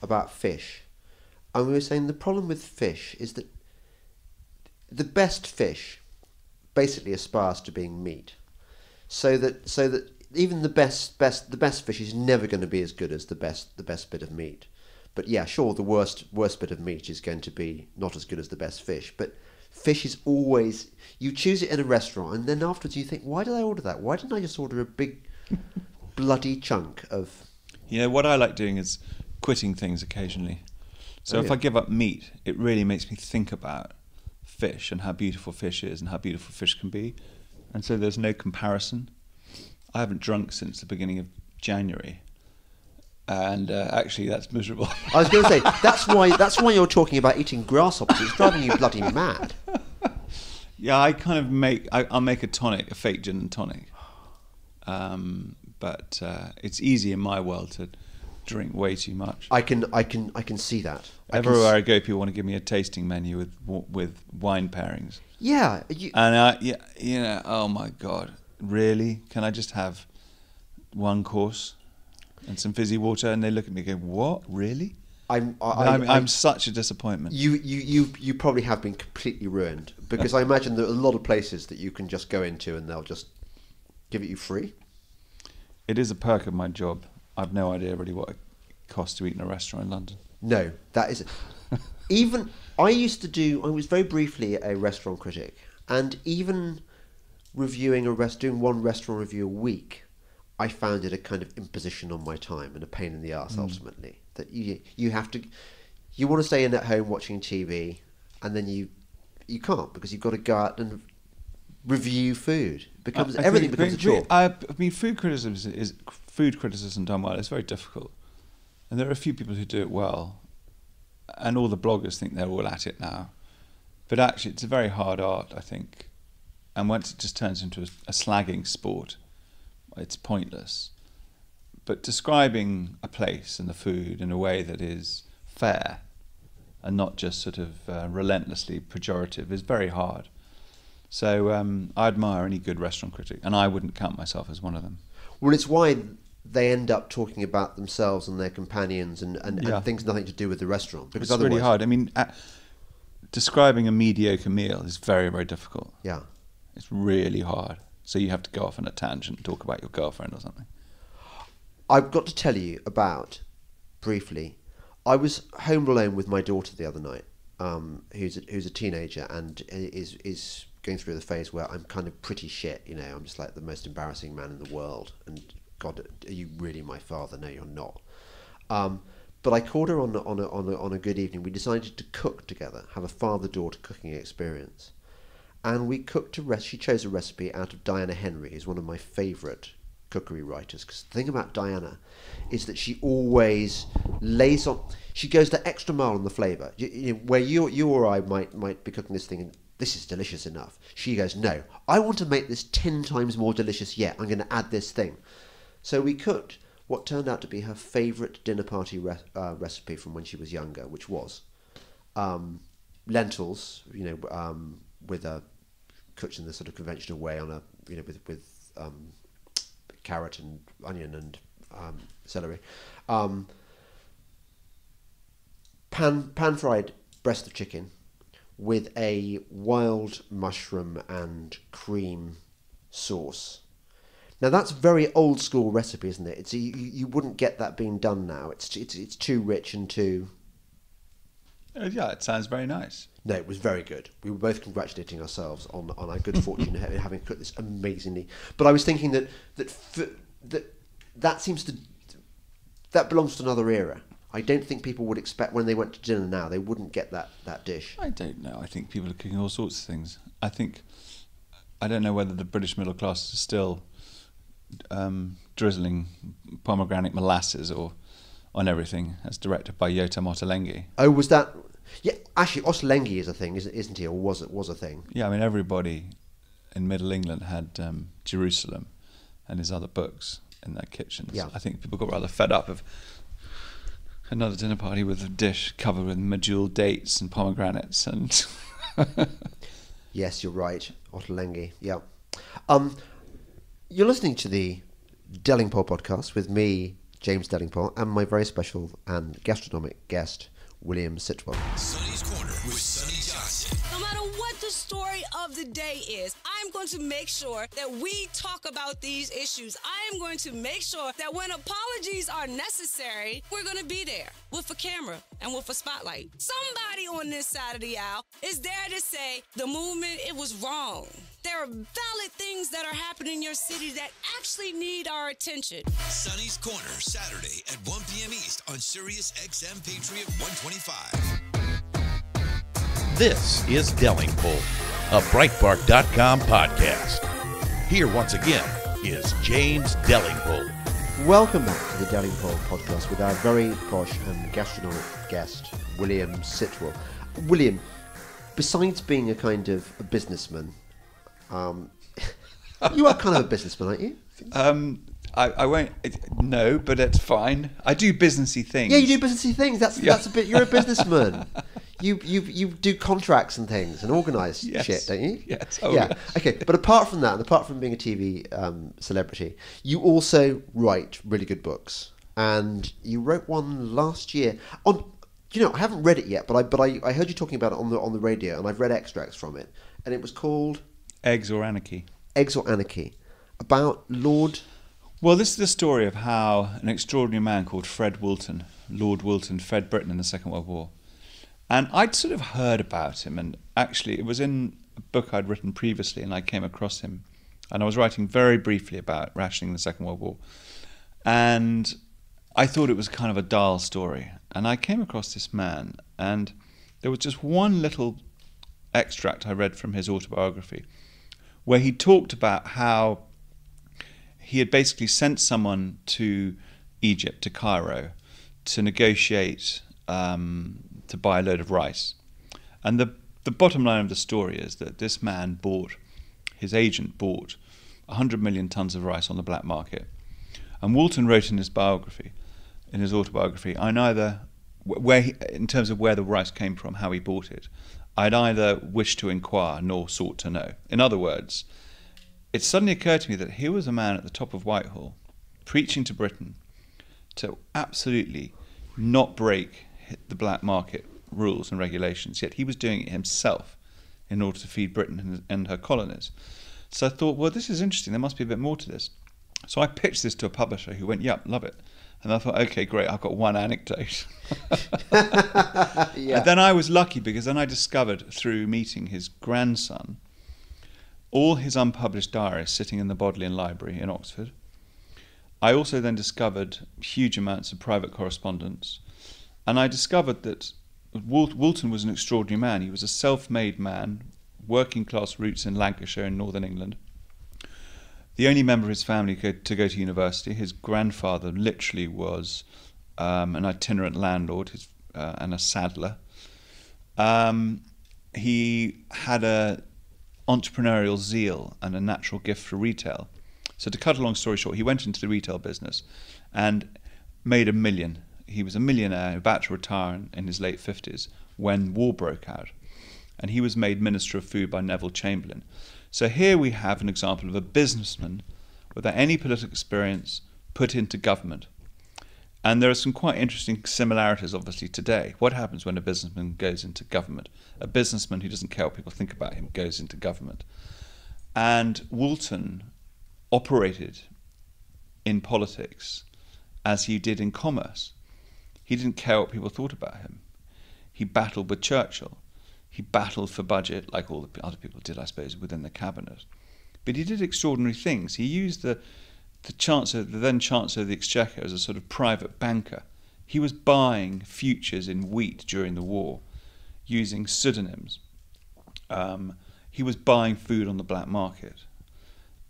about fish, and we were saying the problem with fish is that the best fish basically aspires to being meat, so that so that even the best best the best fish is never going to be as good as the best the best bit of meat. But yeah, sure, the worst worst bit of meat is going to be not as good as the best fish, but. Fish is always you choose it in a restaurant, and then afterwards you think, why did I order that? Why didn't I just order a big <laughs> bloody chunk of? You know what I like doing is quitting things occasionally. So Oh, if yeah. I give up meat, it really makes me think about fish and how beautiful fish is and how beautiful fish can be. And so there's no comparison. I haven't drunk since the beginning of January. And uh, actually, that's miserable. I was going to say that's why that's why you're talking about eating grasshoppers. It's driving you bloody mad. <laughs> Yeah, I kind of make. I, I'll make a tonic, a fake gin and tonic. Um, but uh, it's easy in my world to drink way too much. I can I can I can see that. I Everywhere I go, people want to give me a tasting menu with with wine pairings, yeah, you, and I, yeah, you know, oh my god, really? Can I just have one course and some fizzy water? And they look at me, and go, "What? Really?" I'm I, I, I, am I'm such a disappointment. you, you you you probably have been completely ruined <laughs> because I imagine there are a lot of places that you can just go into and they'll just give it you free. It is a perk of my job. I've no idea really what it costs to eat in a restaurant in London. No, that is <laughs> even. I used to do. I was very briefly a restaurant critic, and even reviewing a rest, doing one restaurant review a week, I found it a kind of imposition on my time and a pain in the ass. Hmm. Ultimately, that you you have to, you want to stay in at home watching TV, and then you you can't because you've got to go out and review food. It becomes I- I everything think- becomes a chore. I, I mean, food criticism is, is food criticism done well. It's very difficult, and there are a few people who do it well, and all the bloggers think they're all at it now. But actually, it's a very hard art, I think, and once it just turns into a, a slagging sport, it's pointless. But describing a place and the food in a way that is fair and not just sort of uh, relentlessly pejorative is very hard. So um, I admire any good restaurant critic, and I wouldn't count myself as one of them. Well, it's why they end up talking about themselves and their companions and, and, Yeah. and things nothing to do with the restaurant because It's really hard. I mean, uh, describing a mediocre meal is very, very difficult. yeah. It's really hard. So you have to go off on a tangent and talk about your girlfriend or something. I've got to tell you about briefly. I was home alone with my daughter the other night, um, who's a, who's a teenager and is is going through the phase where I'm kind of pretty shit. You know, I'm just like the most embarrassing man in the world. And God, are you really my father? No, you're not. Um, but I called her on a, on a, on a, on a good evening. We decided to cook together, have a father daughter cooking experience, and we cooked a recipe. She chose a recipe out of Diana Henry, who's one of my favourite cookery writers. Because the thing about Diana is that she always lays on. She goes the extra mile on the flavour. You, you where you you or I might might be cooking this thing, and this is delicious enough. She goes, no, I want to make this 10 times more delicious yet. I'm going to add this thing. So we cooked what turned out to be her favourite dinner party re- uh, recipe from when she was younger, which was um, lentils, you know, um, with a cooked in the sort of conventional way on a, you know, with with um, carrot and onion and um, celery, um, pan pan fried breast of chicken with a wild mushroom and cream sauce. Now that's very old school recipe, isn't it? It's you, you wouldn't get that being done now. It's it's it's too rich and too. Uh, yeah, it sounds very nice. No, it was very good. We were both congratulating ourselves on, on our good fortune in having cooked this amazingly. But I was thinking that that f- that that seems to that belongs to another era. I don't think people would expect when they went to dinner now they wouldn't get that, that dish. I don't know. I think people are cooking all sorts of things. I think I don't know whether the British middle class is still um, drizzling pomegranate molasses or on everything as directed by Yotam Ottolenghi. Oh, was that? Yeah, actually, Ottolenghi is a thing, isn't, isn't he? Or was it was a thing? Yeah, I mean everybody in Middle England had um, Jerusalem and his other books in their kitchens. Yeah. I think people got rather fed up of another dinner party with a dish covered with medjool dates and pomegranates and <laughs> Yes, you're right, Ottolenghi. Yeah. Um, you're listening to the Delingpole podcast with me, James Delingpole, and my very special and gastronomic guest, William Sitwell. Sonnie's Corner with Sonnie Johnson. No matter what the story of the day is, I'm going to make sure that we talk about these issues. I am going to make sure that when apologies are necessary, we're going to be there with a camera and with a spotlight. Somebody on this side of the aisle is there to say the movement, it was wrong. There are valid things that are happening in your city that actually need our attention. Sonnie's Corner, Saturday at 1 p.m. East on Sirius XM Patriot 125. This is Delingpole, a Breitbart.com podcast. Here once again is James Delingpole. Welcome back to the Delingpole podcast with our very posh and gastronomic guest, William Sitwell. William, besides being a kind of a businessman, um, you are kind of a businessman, aren't you? um, I, I won't. No, but it's fine. I do businessy things. Yeah, you do businessy things. That's Yeah. that's a bit. You're a businessman. <laughs> you you you do contracts and things and organise Yes. shit, don't you? Yes. Oh, yeah. yes. Okay, but apart from that, and apart from being a TV um, celebrity, you also write really good books, and you wrote one last year on. You know, I haven't read it yet, but I but I, I heard you talking about it on the on the radio, and I've read extracts from it, and it was called Eggs or Anarchy. Eggs or Anarchy, about Lord. Well, this is the story of how an extraordinary man called Fred Woolton, Lord Woolton, fed Britain in the Second World War. And I'd sort of heard about him, and actually, it was in a book I'd written previously, and I came across him. And I was writing very briefly about rationing in the Second World War. And I thought it was kind of a dull story. And I came across this man, and there was just one little extract I read from his autobiography where he talked about how he had basically sent someone to Egypt, to Cairo, to negotiate um, to buy a load of rice. And the, the bottom line of the story is that this man bought, his agent bought 100 million tons of rice on the black market. And Woolton wrote in his biography, in his autobiography, I neither, where he, in terms of where the rice came from, how he bought it, I neither wished to inquire nor sought to know. In other words, it suddenly occurred to me that here was a man at the top of Whitehall preaching to Britain to absolutely not break the black market rules and regulations, yet he was doing it himself in order to feed Britain and, and her colonies. So I thought, well, this is interesting. There must be a bit more to this. So I pitched this to a publisher who went, yep, love it. And I thought, okay, great, I've got one anecdote. <laughs> Yeah. And then I was lucky because then I discovered through meeting his grandson all his unpublished diaries sitting in the Bodleian Library in Oxford. I also then discovered huge amounts of private correspondence. And I discovered that Wal- Woolton was an extraordinary man. He was a self made man, working class roots in Lancashire in northern England. The only member of his family to go to university. His grandfather literally was um, an itinerant landlord his, uh, and a saddler. Um, he had a entrepreneurial zeal and a natural gift for retail. So to cut a long story short, he went into the retail business and made a million. He was a millionaire about to retire in, his late fifties when war broke out, and he was made Minister of Food by Neville Chamberlain. So here we have an example of a businessman without any political experience put into government. And there are some quite interesting similarities, obviously, today. What happens when a businessman goes into government? A businessman who doesn't care what people think about him goes into government. And Woolton operated in politics as he did in commerce. He didn't care what people thought about him. He battled with Churchill. He battled for budget, like all the other people did, I suppose, within the cabinet. But he did extraordinary things. He used the the chancellor, the then chancellor of the exchequer, as a sort of private banker. He was buying futures in wheat during the war, using pseudonyms. Um, he was buying food on the black market,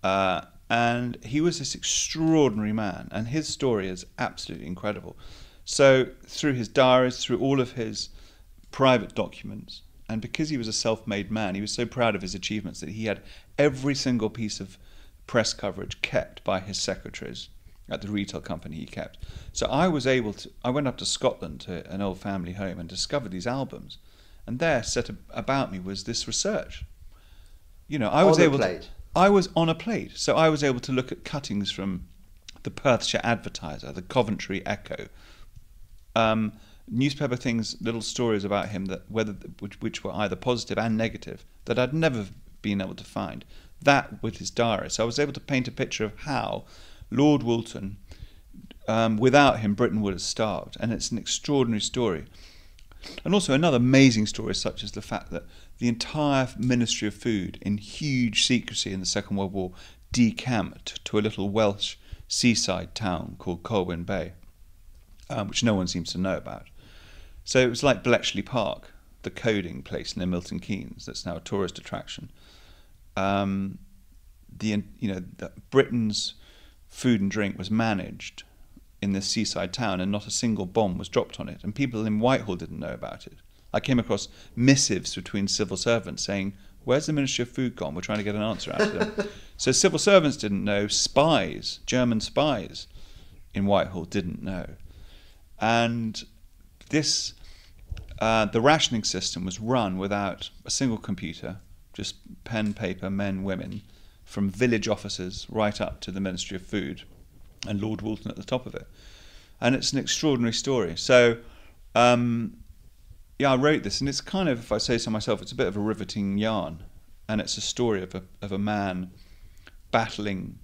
uh, and he was this extraordinary man. And his story is absolutely incredible. So through his diaries, through all of his private documents, and because he was a self-made man, he was so proud of his achievements that he had every single piece of press coverage kept by his secretaries at the retail company he kept. So I was able to, I went up to Scotland to an old family home and discovered these albums. And there, set about me, was this research. You know, I was On a able plate? to. I was on a plate. So I was able to look at cuttings from the Perthshire Advertiser, the Coventry Echo, um, newspaper things, little stories about him that whether which, which were either positive and negative that I'd never been able to find. That with his diary, so I was able to paint a picture of how Lord Woolton, um, without him, Britain would have starved, and it's an extraordinary story. And also another amazing story, such as the fact that the entire Ministry of Food, in huge secrecy in the Second World War, decamped to a little Welsh seaside town called Colwyn Bay, um, which no one seems to know about. So it was like Bletchley Park, the coding place near Milton Keynes, that's now a tourist attraction. Um, the you know the, Britain's food and drink was managed in this seaside town, and not a single bomb was dropped on it, and people in Whitehall didn't know about it. I came across missives between civil servants saying, "Where's the Ministry of Food gone? We're trying to get an answer out of them." <laughs> so civil servants didn't know. Spies, German spies, in Whitehall didn't know, and this uh, the rationing system was run without a single computer, just pen, paper, men, women, from village officers right up to the Ministry of Food, and Lord Woolton at the top of it. And it's an extraordinary story. So, um, yeah, I wrote this, and it's kind of, if I say so myself, it's a bit of a riveting yarn, and it's a story of a of a man battling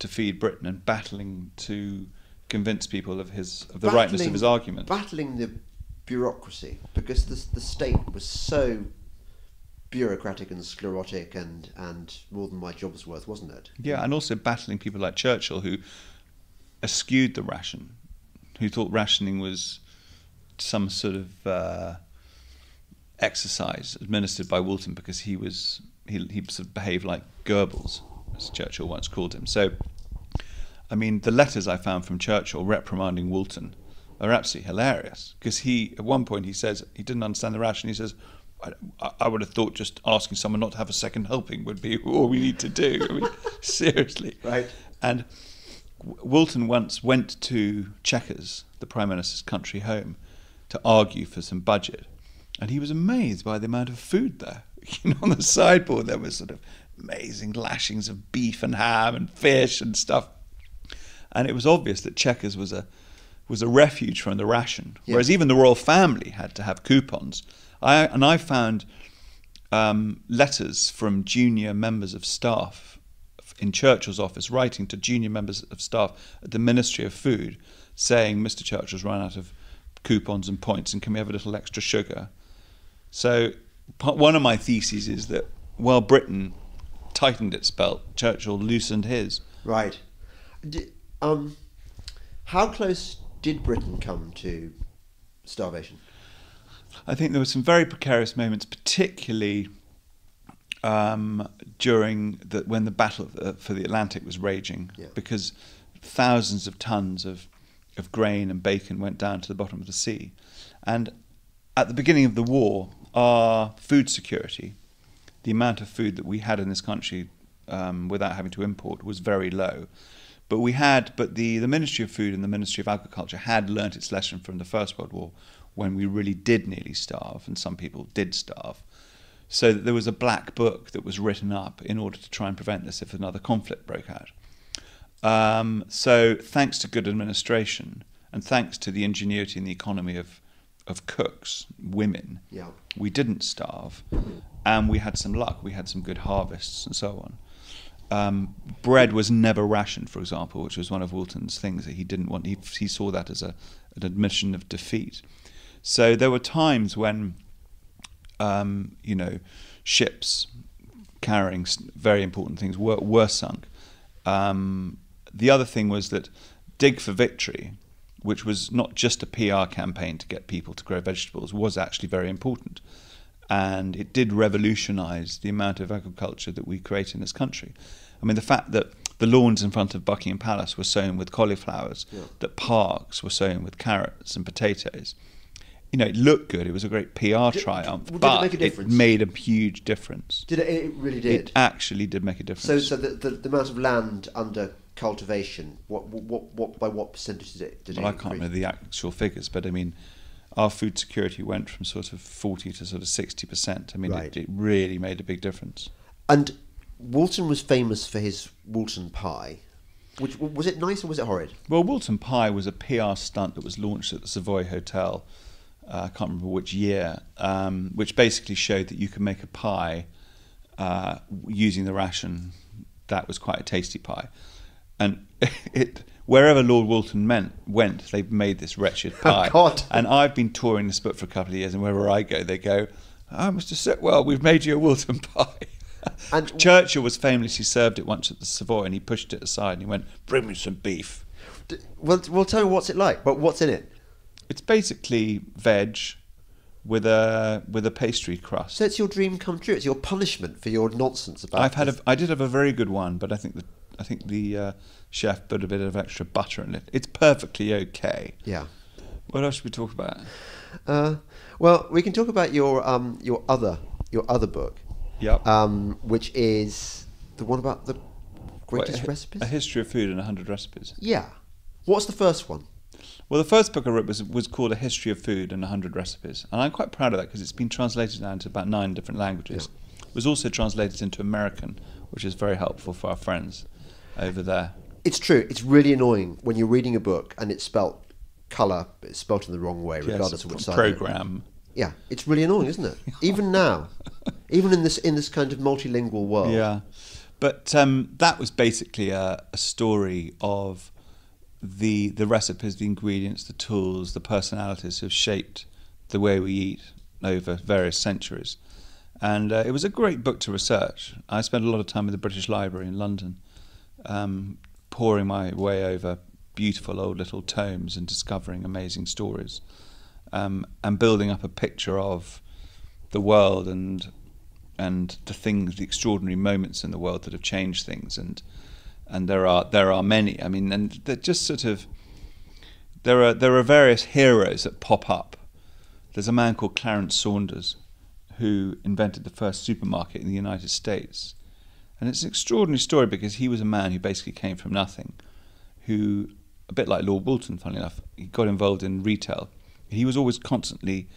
to feed Britain and battling to convince people of his of the rightness of his argument. Battling the bureaucracy because the the state was so bureaucratic and sclerotic and and more than my job's worth, wasn't it? Yeah, and also battling people like Churchill who eschewed the ration, who thought rationing was some sort of uh, exercise administered by Woolton because he was he he sort of behaved like Goebbels, as Churchill once called him. So, I mean, the letters I found from Churchill reprimanding Woolton are absolutely hilarious because he at one point he says he didn't understand the ration. He says. I, I would have thought just asking someone not to have a second helping would be <laughs> all we need to do. I mean, <laughs> seriously. Right. And Woolton once went to Chequers, the Prime Minister's country home, to argue for some budget. And he was amazed by the amount of food there. <laughs> You know, on the sideboard there was sort of amazing lashings of beef and ham and fish and stuff. And it was obvious that Chequers was a was a refuge from the ration. Whereas even the royal family had to have coupons. I and I found um, letters from junior members of staff in Churchill's office writing to junior members of staff at the Ministry of Food saying Mr. Churchill's run out of coupons and points and can we have a little extra sugar? So part, one of my theses is that while Britain tightened its belt, Churchill loosened his. Right. D- um, how close did Britain come to starvation? I think there were some very precarious moments, particularly um, during the, when the battle for the Atlantic was raging, Yeah. because thousands of tons of of grain and bacon went down to the bottom of the sea, and at the beginning of the war, our food security, the amount of food that we had in this country um, without having to import was very low. But we had, but the, the Ministry of Food and the Ministry of Agriculture had learnt its lesson from the First World War when we really did nearly starve, and some people did starve. So that there was a black book that was written up in order to try and prevent this if another conflict broke out. Um, so thanks to good administration and thanks to the ingenuity and the economy of of cooks, women, Yeah. we didn't starve, and we had some luck. We had some good harvests and so on. Um, bread was never rationed, for example, which was one of Woolton's things that he didn't want. He, he saw that as a, an admission of defeat. So there were times when, um, you know, ships carrying very important things were, were sunk. Um, the other thing was that Dig for Victory, which was not just a PR campaign to get people to grow vegetables, was actually very important. And it did revolutionize the amount of agriculture that we create in this country. I mean, the fact that the lawns in front of Buckingham Palace were sown with cauliflowers, that parks were sown with carrots and potatoes. You know, it looked good. It was a great PR Did- triumph, did it but make a difference? made a huge difference. Did it? It really did. It actually did make a so, difference. so the, the, the amount of land under cultivation, what, what, what, by what percentage did it? Did well, it I can't remember the actual figures, but I mean, our food security went from sort of 40 to sort of 60%. I mean, Right. it, it really made a big difference. And Woolton was famous for his Woolton pie. Which was it nice or was it horrid? Well, Woolton Pie was a PR stunt that was launched at the Savoy Hotel. Uh, I can't remember which year, um, which basically showed that you could make a pie uh, using the ration. That was quite a tasty pie, and <laughs> it wherever Lord Woolton meant, went, they made this wretched oh, pie. Oh, God. And I've been touring this book for a couple of years, and wherever I go, they go, ah, "Oh, Mr. Sitwell, we've made you a Woolton <laughs> pie." And- <laughs> Churchill was famously served it once at the Savoy, and he pushed it aside and he went, "Bring me some beef." D- Well, well, tell me what's it like. But what's in it? It's basically veg with a with a pastry crust. So it's your dream come true. It's your punishment for your nonsense about. I've had a. I did have a very good one, but I think the I think the uh, chef put a bit of extra butter in it. It's perfectly okay. yeah. What else should we talk about? Uh, well, we can talk about your um your other your other book, Yep. um, which is the one about the greatest recipes. A history of food and hundred recipes. yeah. What's the first one? Well, the first book I wrote was was called A History of Food and hundred recipes, and I'm quite proud of that because it's been translated now into about nine different languages. It was also translated into American, which is very helpful for our friends over there. It's true. It's really annoying when you're reading a book and it's spelt colour, but it's spelt in the wrong way, regardless Yes, of which side. it- program. Yeah, it's really annoying, isn't it? <laughs> Even now, even in this in this kind of multilingual world. Yeah, but um, that was basically a, a story of the the recipes, the ingredients, the tools, the personalities have shaped the way we eat over various centuries. And uh, it was a great book to research. I spent a lot of time in the British Library in London, um, pouring my way over beautiful old little tomes and discovering amazing stories, um, and building up a picture of the world and and the things, the extraordinary moments in the world that have changed things, and and there are there are many. I mean, and they're just sort of there are there are various heroes that pop up. There's a man called Clarence Saunders who invented the first supermarket in the United States, and it's an extraordinary story because he was a man who basically came from nothing, who a bit like Lord Woolton, funnily enough, he got involved in retail. He was always constantly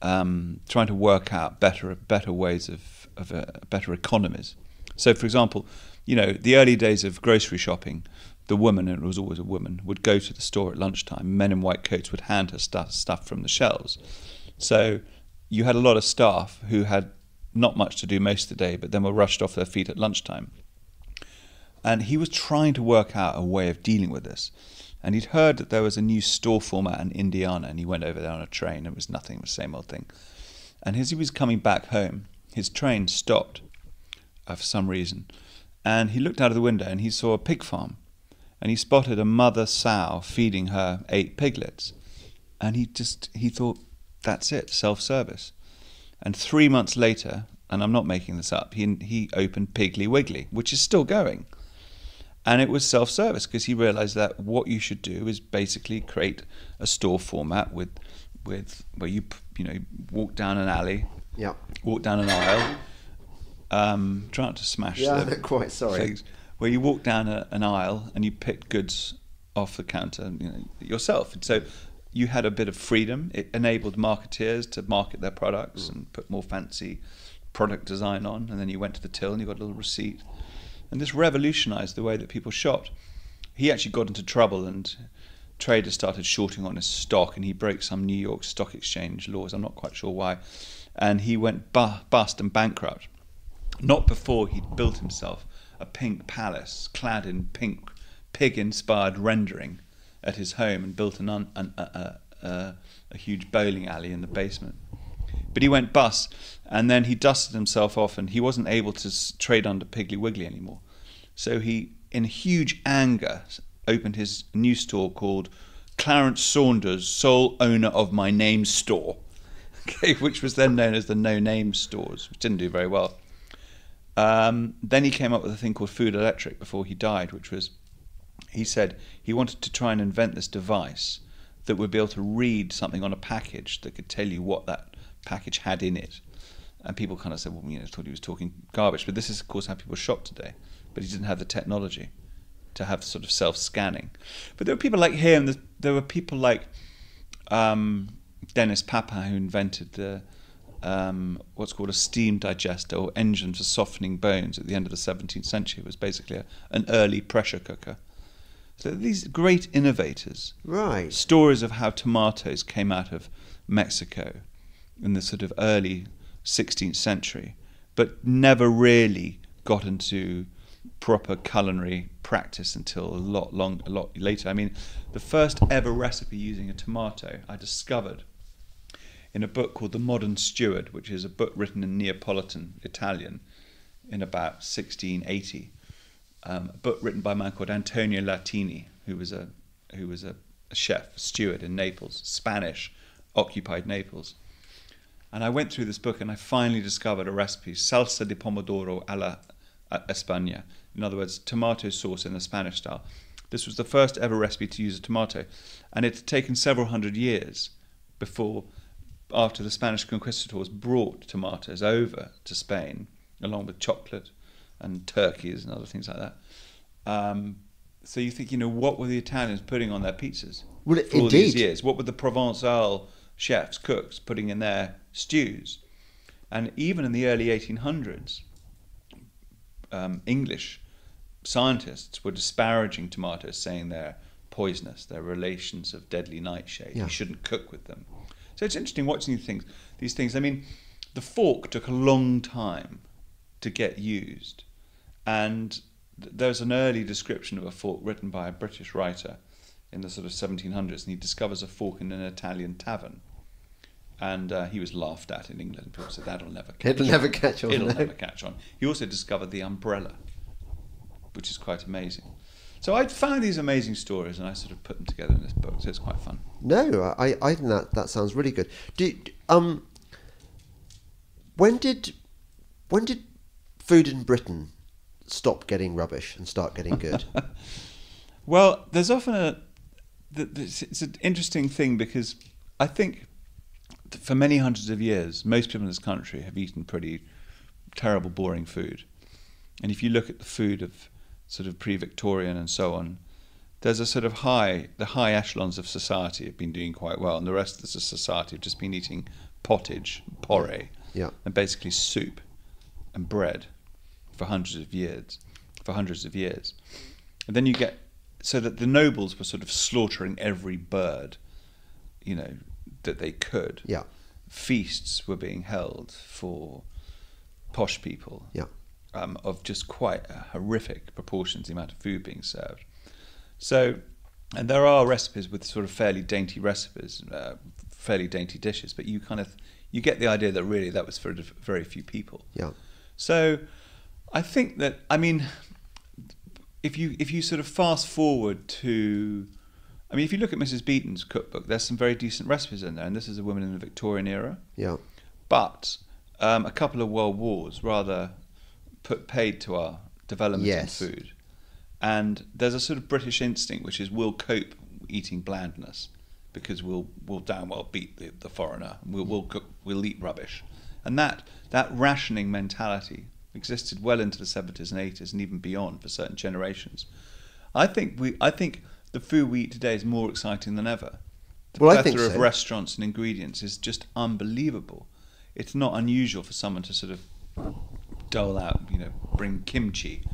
um, trying to work out better better ways of, of uh, better economies. So, for example, you know, the early days of grocery shopping, the woman, and it was always a woman, would go to the store at lunchtime. Men in white coats would hand her stuff, stuff from the shelves. So you had a lot of staff who had not much to do most of the day, but then were rushed off their feet at lunchtime. And he was trying to work out a way of dealing with this. And he'd heard that there was a new store format in Indiana, and he went over there on a train. And it was nothing, the same old thing. And as he was coming back home, his train stopped uh, for some reason. And he looked out of the window and he saw a pig farm. And he spotted a mother sow feeding her eight piglets. And he just, he thought, that's it, self service. And three months later, and I'm not making this up, he, he opened Piggly Wiggly, which is still going. And it was self service because he realized that what you should do is basically create a store format with, with where you, you know, walk down an alley Yeah. walk down an aisle. Um, try not to smash Yeah, the <laughs> quite sorry. things. Where you walk down a, an aisle and you pick goods off the counter you know, yourself. And so you had a bit of freedom. It enabled marketeers to market their products Mm. and put more fancy product design on. And then you went to the till and you got a little receipt. And this revolutionized the way that people shopped. He actually got into trouble and traders started shorting on his stock and he broke some New York Stock Exchange laws. I'm not quite sure why. And he went bu- bust and bankrupt. Not before he'd built himself a pink palace clad in pink pig inspired rendering at his home and built an un- an, a, huge bowling alley in the basement. But he went bust, and then he dusted himself off, and he wasn't able to trade under Piggly Wiggly anymore. So he, in huge anger, opened his new store called Clarence Saunders, sole owner of my name store, <laughs> okay, which was then known as the No Name Stores, which didn't do very well. Um, then he came up with a thing called Food Electric before he died, which was he said he wanted to try and invent this device that would be able to read something on a package that could tell you what that package had in it. And people kind of said, well, you know, thought he was talking garbage. But this is, of course, how people shop today. But he didn't have the technology to have sort of self-scanning. But there were people like him. There- were people like um, Denis Papin who invented the um, what's called a steam digester or engine for softening bones at the end of the 17th century. It was basically a, an early pressure cooker. So these great innovators Right. stories of how tomatoes came out of Mexico in the sort of early 16th century, but never really got into proper culinary practice until a lot long, a lot later. I mean, the first ever recipe using a tomato I discovered in a book called The Modern Steward, which is a book written in Neapolitan Italian in about 1680 um, a book written by a man called Antonio Latini, who was a who was a, a chef, a steward in Naples, Spanish occupied Naples. And I went through this book and I finally discovered a recipe, salsa de pomodoro a la a- España. In other words, tomato sauce in the Spanish style. This was the first ever recipe to use a tomato, and it had taken several hundred years before, after the Spanish conquistadors brought tomatoes over to Spain, along with chocolate and turkeys and other things like that. Um, so you think, you know, what were the Italians putting on their pizzas Well, for all these years? What were the Provençal chefs, cooks putting in their stews? And even in the early 1800s, um, English scientists were disparaging tomatoes, saying they're poisonous, they're relations of deadly nightshade. Yeah. You shouldn't cook with them. So it's interesting watching these things. These things. I mean, the fork took a long time to get used, and th- there's an early description of a fork written by a British writer in the sort of 1700s, and he discovers a fork in an Italian tavern. And uh, he was laughed at in England. People said that'll never catch It'll on. never catch on, It'll no. never catch on. He also discovered the umbrella, which is quite amazing. So I found these amazing stories, and I sort of put them together in this book. So it's quite fun. No, I, I think that, that sounds really good. Do, um, when did when did food in Britain stop getting rubbish and start getting good? <laughs> Well, there's often a. It's an interesting thing because I think for many hundreds of years, most people in this country have eaten pretty terrible, boring food. And if you look at the food of sort of pre-Victorian and so on, there's a sort of high, the high echelons of society have been doing quite well, and the rest of the society have just been eating pottage, porridge, Yeah. and basically soup and bread for hundreds of years, for hundreds of years. And then you get so that the nobles were sort of slaughtering every bird, you know, that they could. Yeah. Feasts were being held for posh people yeah, um, of just quite a horrific proportions, the amount of food being served. So, and there are recipes with sort of fairly dainty recipes, uh, fairly dainty dishes, but you kind of you get the idea that really that was for very few people. yeah, So, I think that I mean, if you if you sort of fast forward to, I mean, if you look at Mrs. Beeton's cookbook, there's some very decent recipes in there, and this is a woman in the Victorian era. yeah, But um, a couple of world wars rather put paid to our development Yes. in food. And there's a sort of British instinct which is we'll cope eating blandness because we'll we'll damn well beat the, the foreigner. We'll we'll cook, we'll eat rubbish and that that rationing mentality existed well into the 70s and 80s and even beyond for certain generations. I think we I think the food we eat today is more exciting than ever. The Well, I plethora think of restaurants and ingredients is just unbelievable. It's not unusual for someone to sort of dole out, you know, bring kimchi,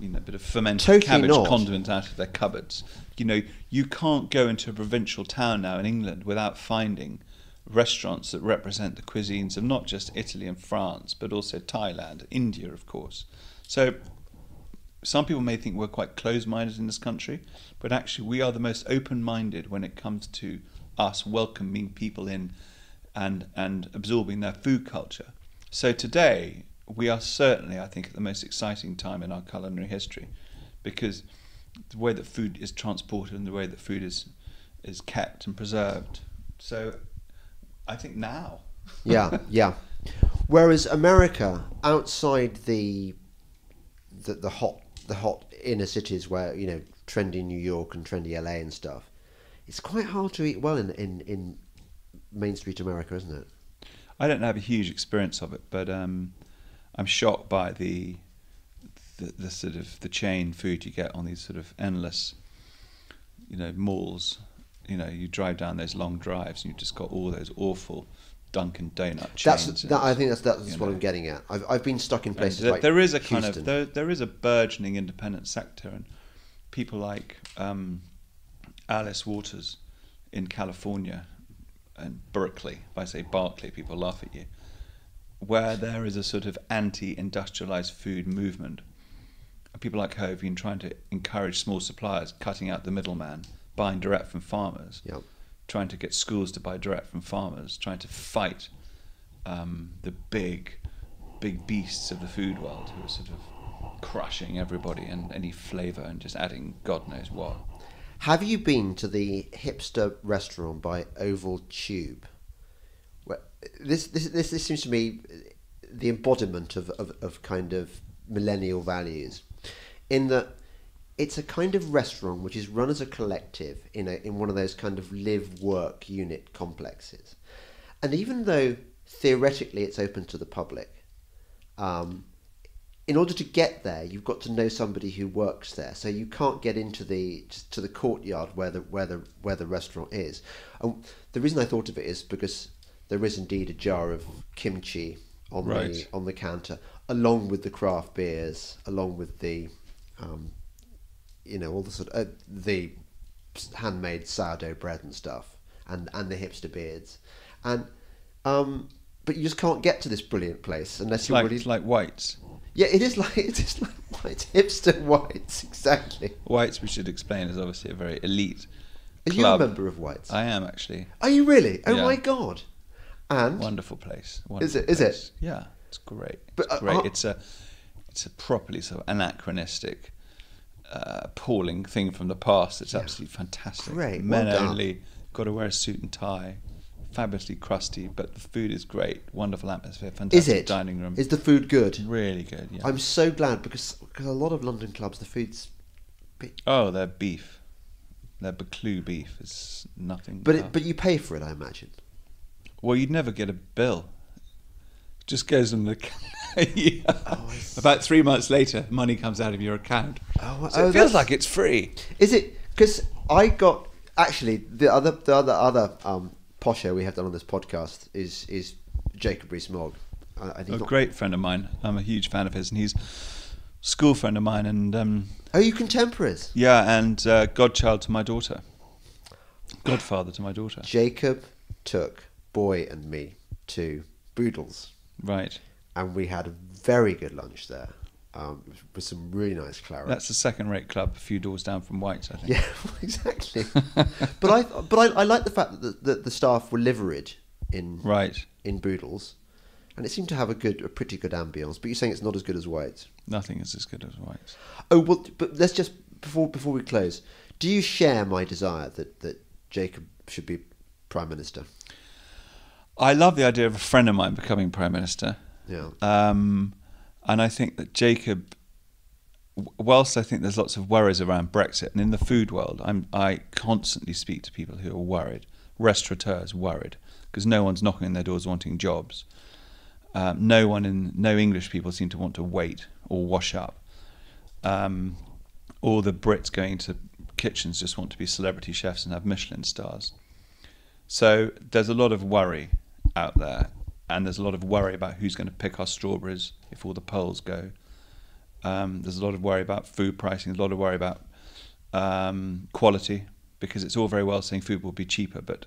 you know, a bit of fermented Totally cabbage not. condiment out of their cupboards. You know, you can't go into a provincial town now in England without finding restaurants that represent the cuisines of not just Italy and France, but also Thailand, India, of course. So some people may think we're quite closed-minded in this country, but actually we are the most open-minded when it comes to us welcoming people in and and absorbing their food culture. So today we are certainly, I think, at the most exciting time in our culinary history, because the way that food is transported and the way that food is is kept and preserved. So I think now. yeah, yeah. Whereas America, outside the, the the hot the hot inner cities where you know trendy New York and trendy LA and stuff, it's quite hard to eat well in in, in Main Street America, isn't it? I don't have a huge experience of it, but um, I'm shocked by the, the the sort of the chain food you get on these sort of endless, you know, malls. You know, you drive down those long drives and you've just got all those awful Dunkin' Donut chains. That's that, I think that's that's what know. I'm getting at. I've I've been stuck in places there, like there is a kind of there, there is a burgeoning independent sector, and people like um, Alice Waters in California and Berkeley. If I say Berkeley, people laugh at you. Where there is a sort of anti-industrialized food movement, and people like her have been trying to encourage small suppliers, cutting out the middleman, buying direct from farmers Yep. trying to get schools to buy direct from farmers, trying to fight um, the big, big beasts of the food world who are sort of crushing everybody and any flavour and just adding God knows what. Have you been to the hipster restaurant by Oval Tube? Where, this, this, this, this seems to me the embodiment of, of, of kind of millennial values, in that it's a kind of restaurant which is run as a collective in, a, in one of those kind of live work unit complexes. And even though theoretically it's open to the public, um, in order to get there, you've got to know somebody who works there. So you can't get into the to the courtyard where the where the where the restaurant is. And the reason I thought of it is because there is indeed a jar of kimchi on the on the counter, along with the craft beers, along with the, um, you know, all the sort of uh, the handmade sourdough bread and stuff, and and the hipster beards, and um, but you just can't get to this brilliant place unless you're like, really like White's. yeah, it is <laughs> like it is like white hipster whites exactly. White's, we should explain, is obviously a very elite Are you a member of White's? I am actually. Are you really? Oh Yeah. my god! And Wonderful place. Is Wonderful it- is it? place. Yeah, it's great. But, it's uh, great. uh, it's a it's a properly sort of anachronistic, uh, appalling thing from the past. It's absolutely fantastic. Great, Men well only. Got to wear a suit and tie. Fabulously crusty, but the food is great. Wonderful atmosphere. Fantastic is it? dining room. Is the food good? really good? Yeah. I'm so glad because because a lot of London clubs the food's, bit, oh, their beef, their Buccleuch beef is nothing. but it, but you pay for it, I imagine. Well, you'd never get a bill. Just goes in the. <laughs> Yeah. Oh, About three months later, money comes out of your account. Oh, so oh, it feels like it's free. Is it? Because I got actually the other the other other um, posho we have done on this podcast is is Jacob Rees-Mogg. A not- great friend of mine. I'm a huge fan of his, and he's a school friend of mine, and um, Oh, you contemporaries. yeah, and uh, godchild to my daughter, godfather to my daughter. Jacob took boy and me to Boodles. Right. and we had a very good lunch there um, with some really nice claret. That's a second-rate club, a few doors down from White's, I think. yeah, <laughs> exactly. but I but I, I like the fact that the, that the staff were liveried in Right. in Boodles, and it seemed to have a good, a pretty good ambience. But you're saying it's not as good as White's. Nothing is as good as White's. Oh well, but let's just before before we close. Do you share my desire that that Jacob should be prime minister? I love the idea of a friend of mine becoming prime minister. Yeah. Um, and I think that Jacob, whilst I think there's lots of worries around Brexit, and in the food world, I'm, I constantly speak to people who are worried, restaurateurs worried, because no one's knocking on their doors wanting jobs. Um, no one in no English people seem to want to wait or wash up. Um, all the Brits going to kitchens just want to be celebrity chefs and have Michelin stars. So there's a lot of worry out there, and there's a lot of worry about who's going to pick our strawberries if all the polls go. Um, there's a lot of worry about food pricing, a lot of worry about um, quality, because it's all very well saying food will be cheaper, but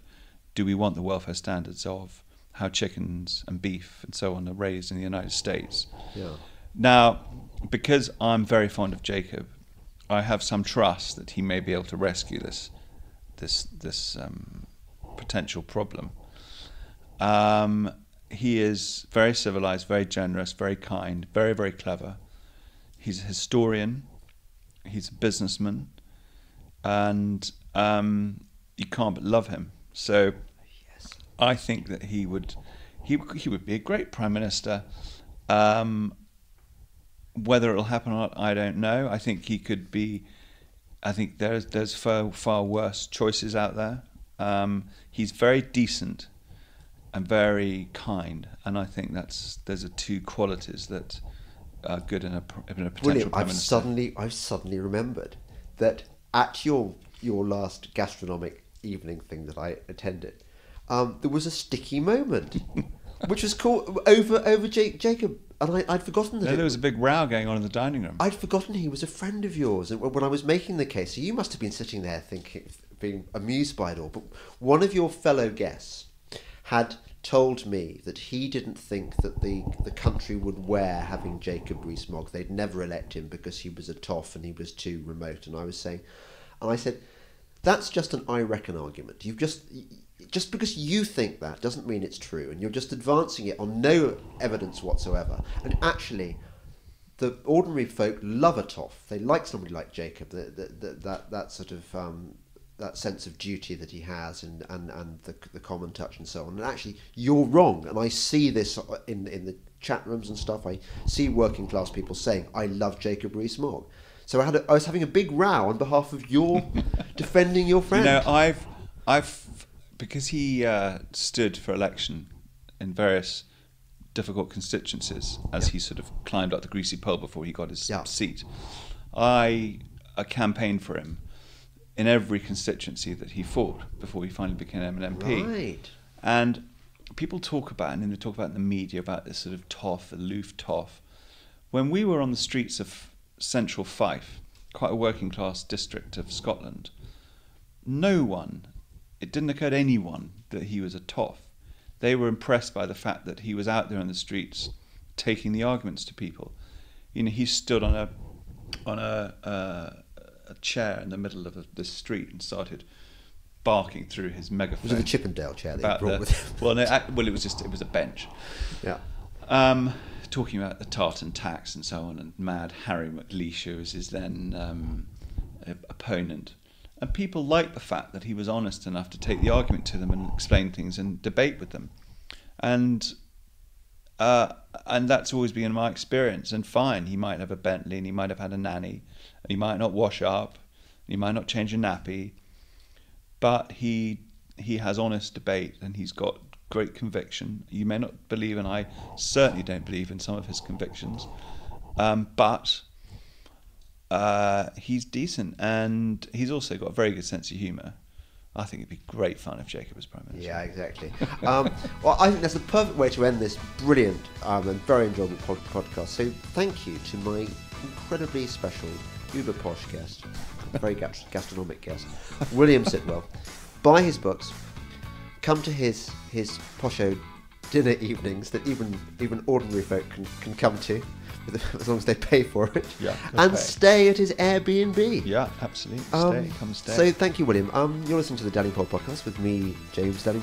do we want the welfare standards of how chickens and beef and so on are raised in the United States? Yeah. Now, because I'm very fond of Jacob, I have some trust that he may be able to rescue this this this um, potential problem. Um, he is very civilized, very generous, very kind, very very clever. He's a historian. He's a businessman, and um, you can't but love him. So, yes. I think that he would he he would be a great prime minister. Um, whether it'll happen or not, I don't know. I think he could be. I think there's there's far far worse choices out there. Um, he's very decent and very kind, and I think that's there's a two qualities that are good in a in a potential William, I've minister. suddenly I've suddenly remembered that at your your last gastronomic evening thing that I attended, um, there was a sticky moment, <laughs> which was called over over Jake, Jacob, and I, I'd forgotten that. No, it there was a big row going on in the dining room. I'd forgotten he was a friend of yours and when I was making the case. So you must have been sitting there thinking, being amused by it all. But one of your fellow guests had told me that he didn't think that the, the country would wear having Jacob Rees-Mogg. They'd never elect him because he was a toff and he was too remote. And I was saying, and I said, that's just an I reckon argument. You've just just because you think that doesn't mean it's true, and you're just advancing it on no evidence whatsoever. And actually, the ordinary folk love a toff. They like somebody like Jacob. That that that, that, that sort of um, that sense of duty that he has, and and and the the common touch and so on. And actually, you're wrong. And I see this in in the chat rooms and stuff. I see working class people saying, "I love Jacob Rees-Mogg." So I had a, I was having a big row on behalf of your <laughs> defending your friend. You know, I've, I've, because he uh, stood for election in various difficult constituencies as he sort of climbed up the greasy pole before he got his Yeah. seat. I, I campaigned for him in every constituency that he fought before he finally became an MP. Right. And people talk about, and then they talk about in the media about this sort of toff, aloof toff. When we were on the streets of central Fife, quite a working class district of Scotland, no one, it didn't occur to anyone that he was a toff. They were impressed by the fact that he was out there on the streets taking the arguments to people. You know, he stood on a on a uh, a chair in the middle of the street and started barking through his megaphone. It was it the Chippendale chair that you about brought the- with him? well, no, well, it was just it was a bench. Yeah. Um, talking about the tartan tax and so on, and mad Harry McLeish, who was his then um, a- opponent. And people liked the fact that he was honest enough to take the argument to them and explain things and debate with them. And uh, and that's always been my experience. And fine, he might have a Bentley, and he might have had a nanny, and he might not wash up, and he might not change a nappy, but he he has honest debate, and he's got great conviction. You may not believe, and I certainly don't believe in some of his convictions, um, but uh, he's decent, and he's also got a very good sense of humour. I think it'd be great fun if Jacob was prime minister. Yeah, exactly. um, <laughs> well, I think that's the perfect way to end this brilliant um, and very enjoyable pod- podcast. So, thank you to my incredibly special, uber posh guest, very gastronomic guest, William Sitwell. Buy his books. Come to his his posho dinner evenings that even even ordinary folk can, can come to, as long as they pay for it. Yeah, and okay. stay at his Airbnb. Yeah, absolutely. Um, stay, come stay. So thank you, William. Um, you're listening to the Delingpod podcast with me, James Delling.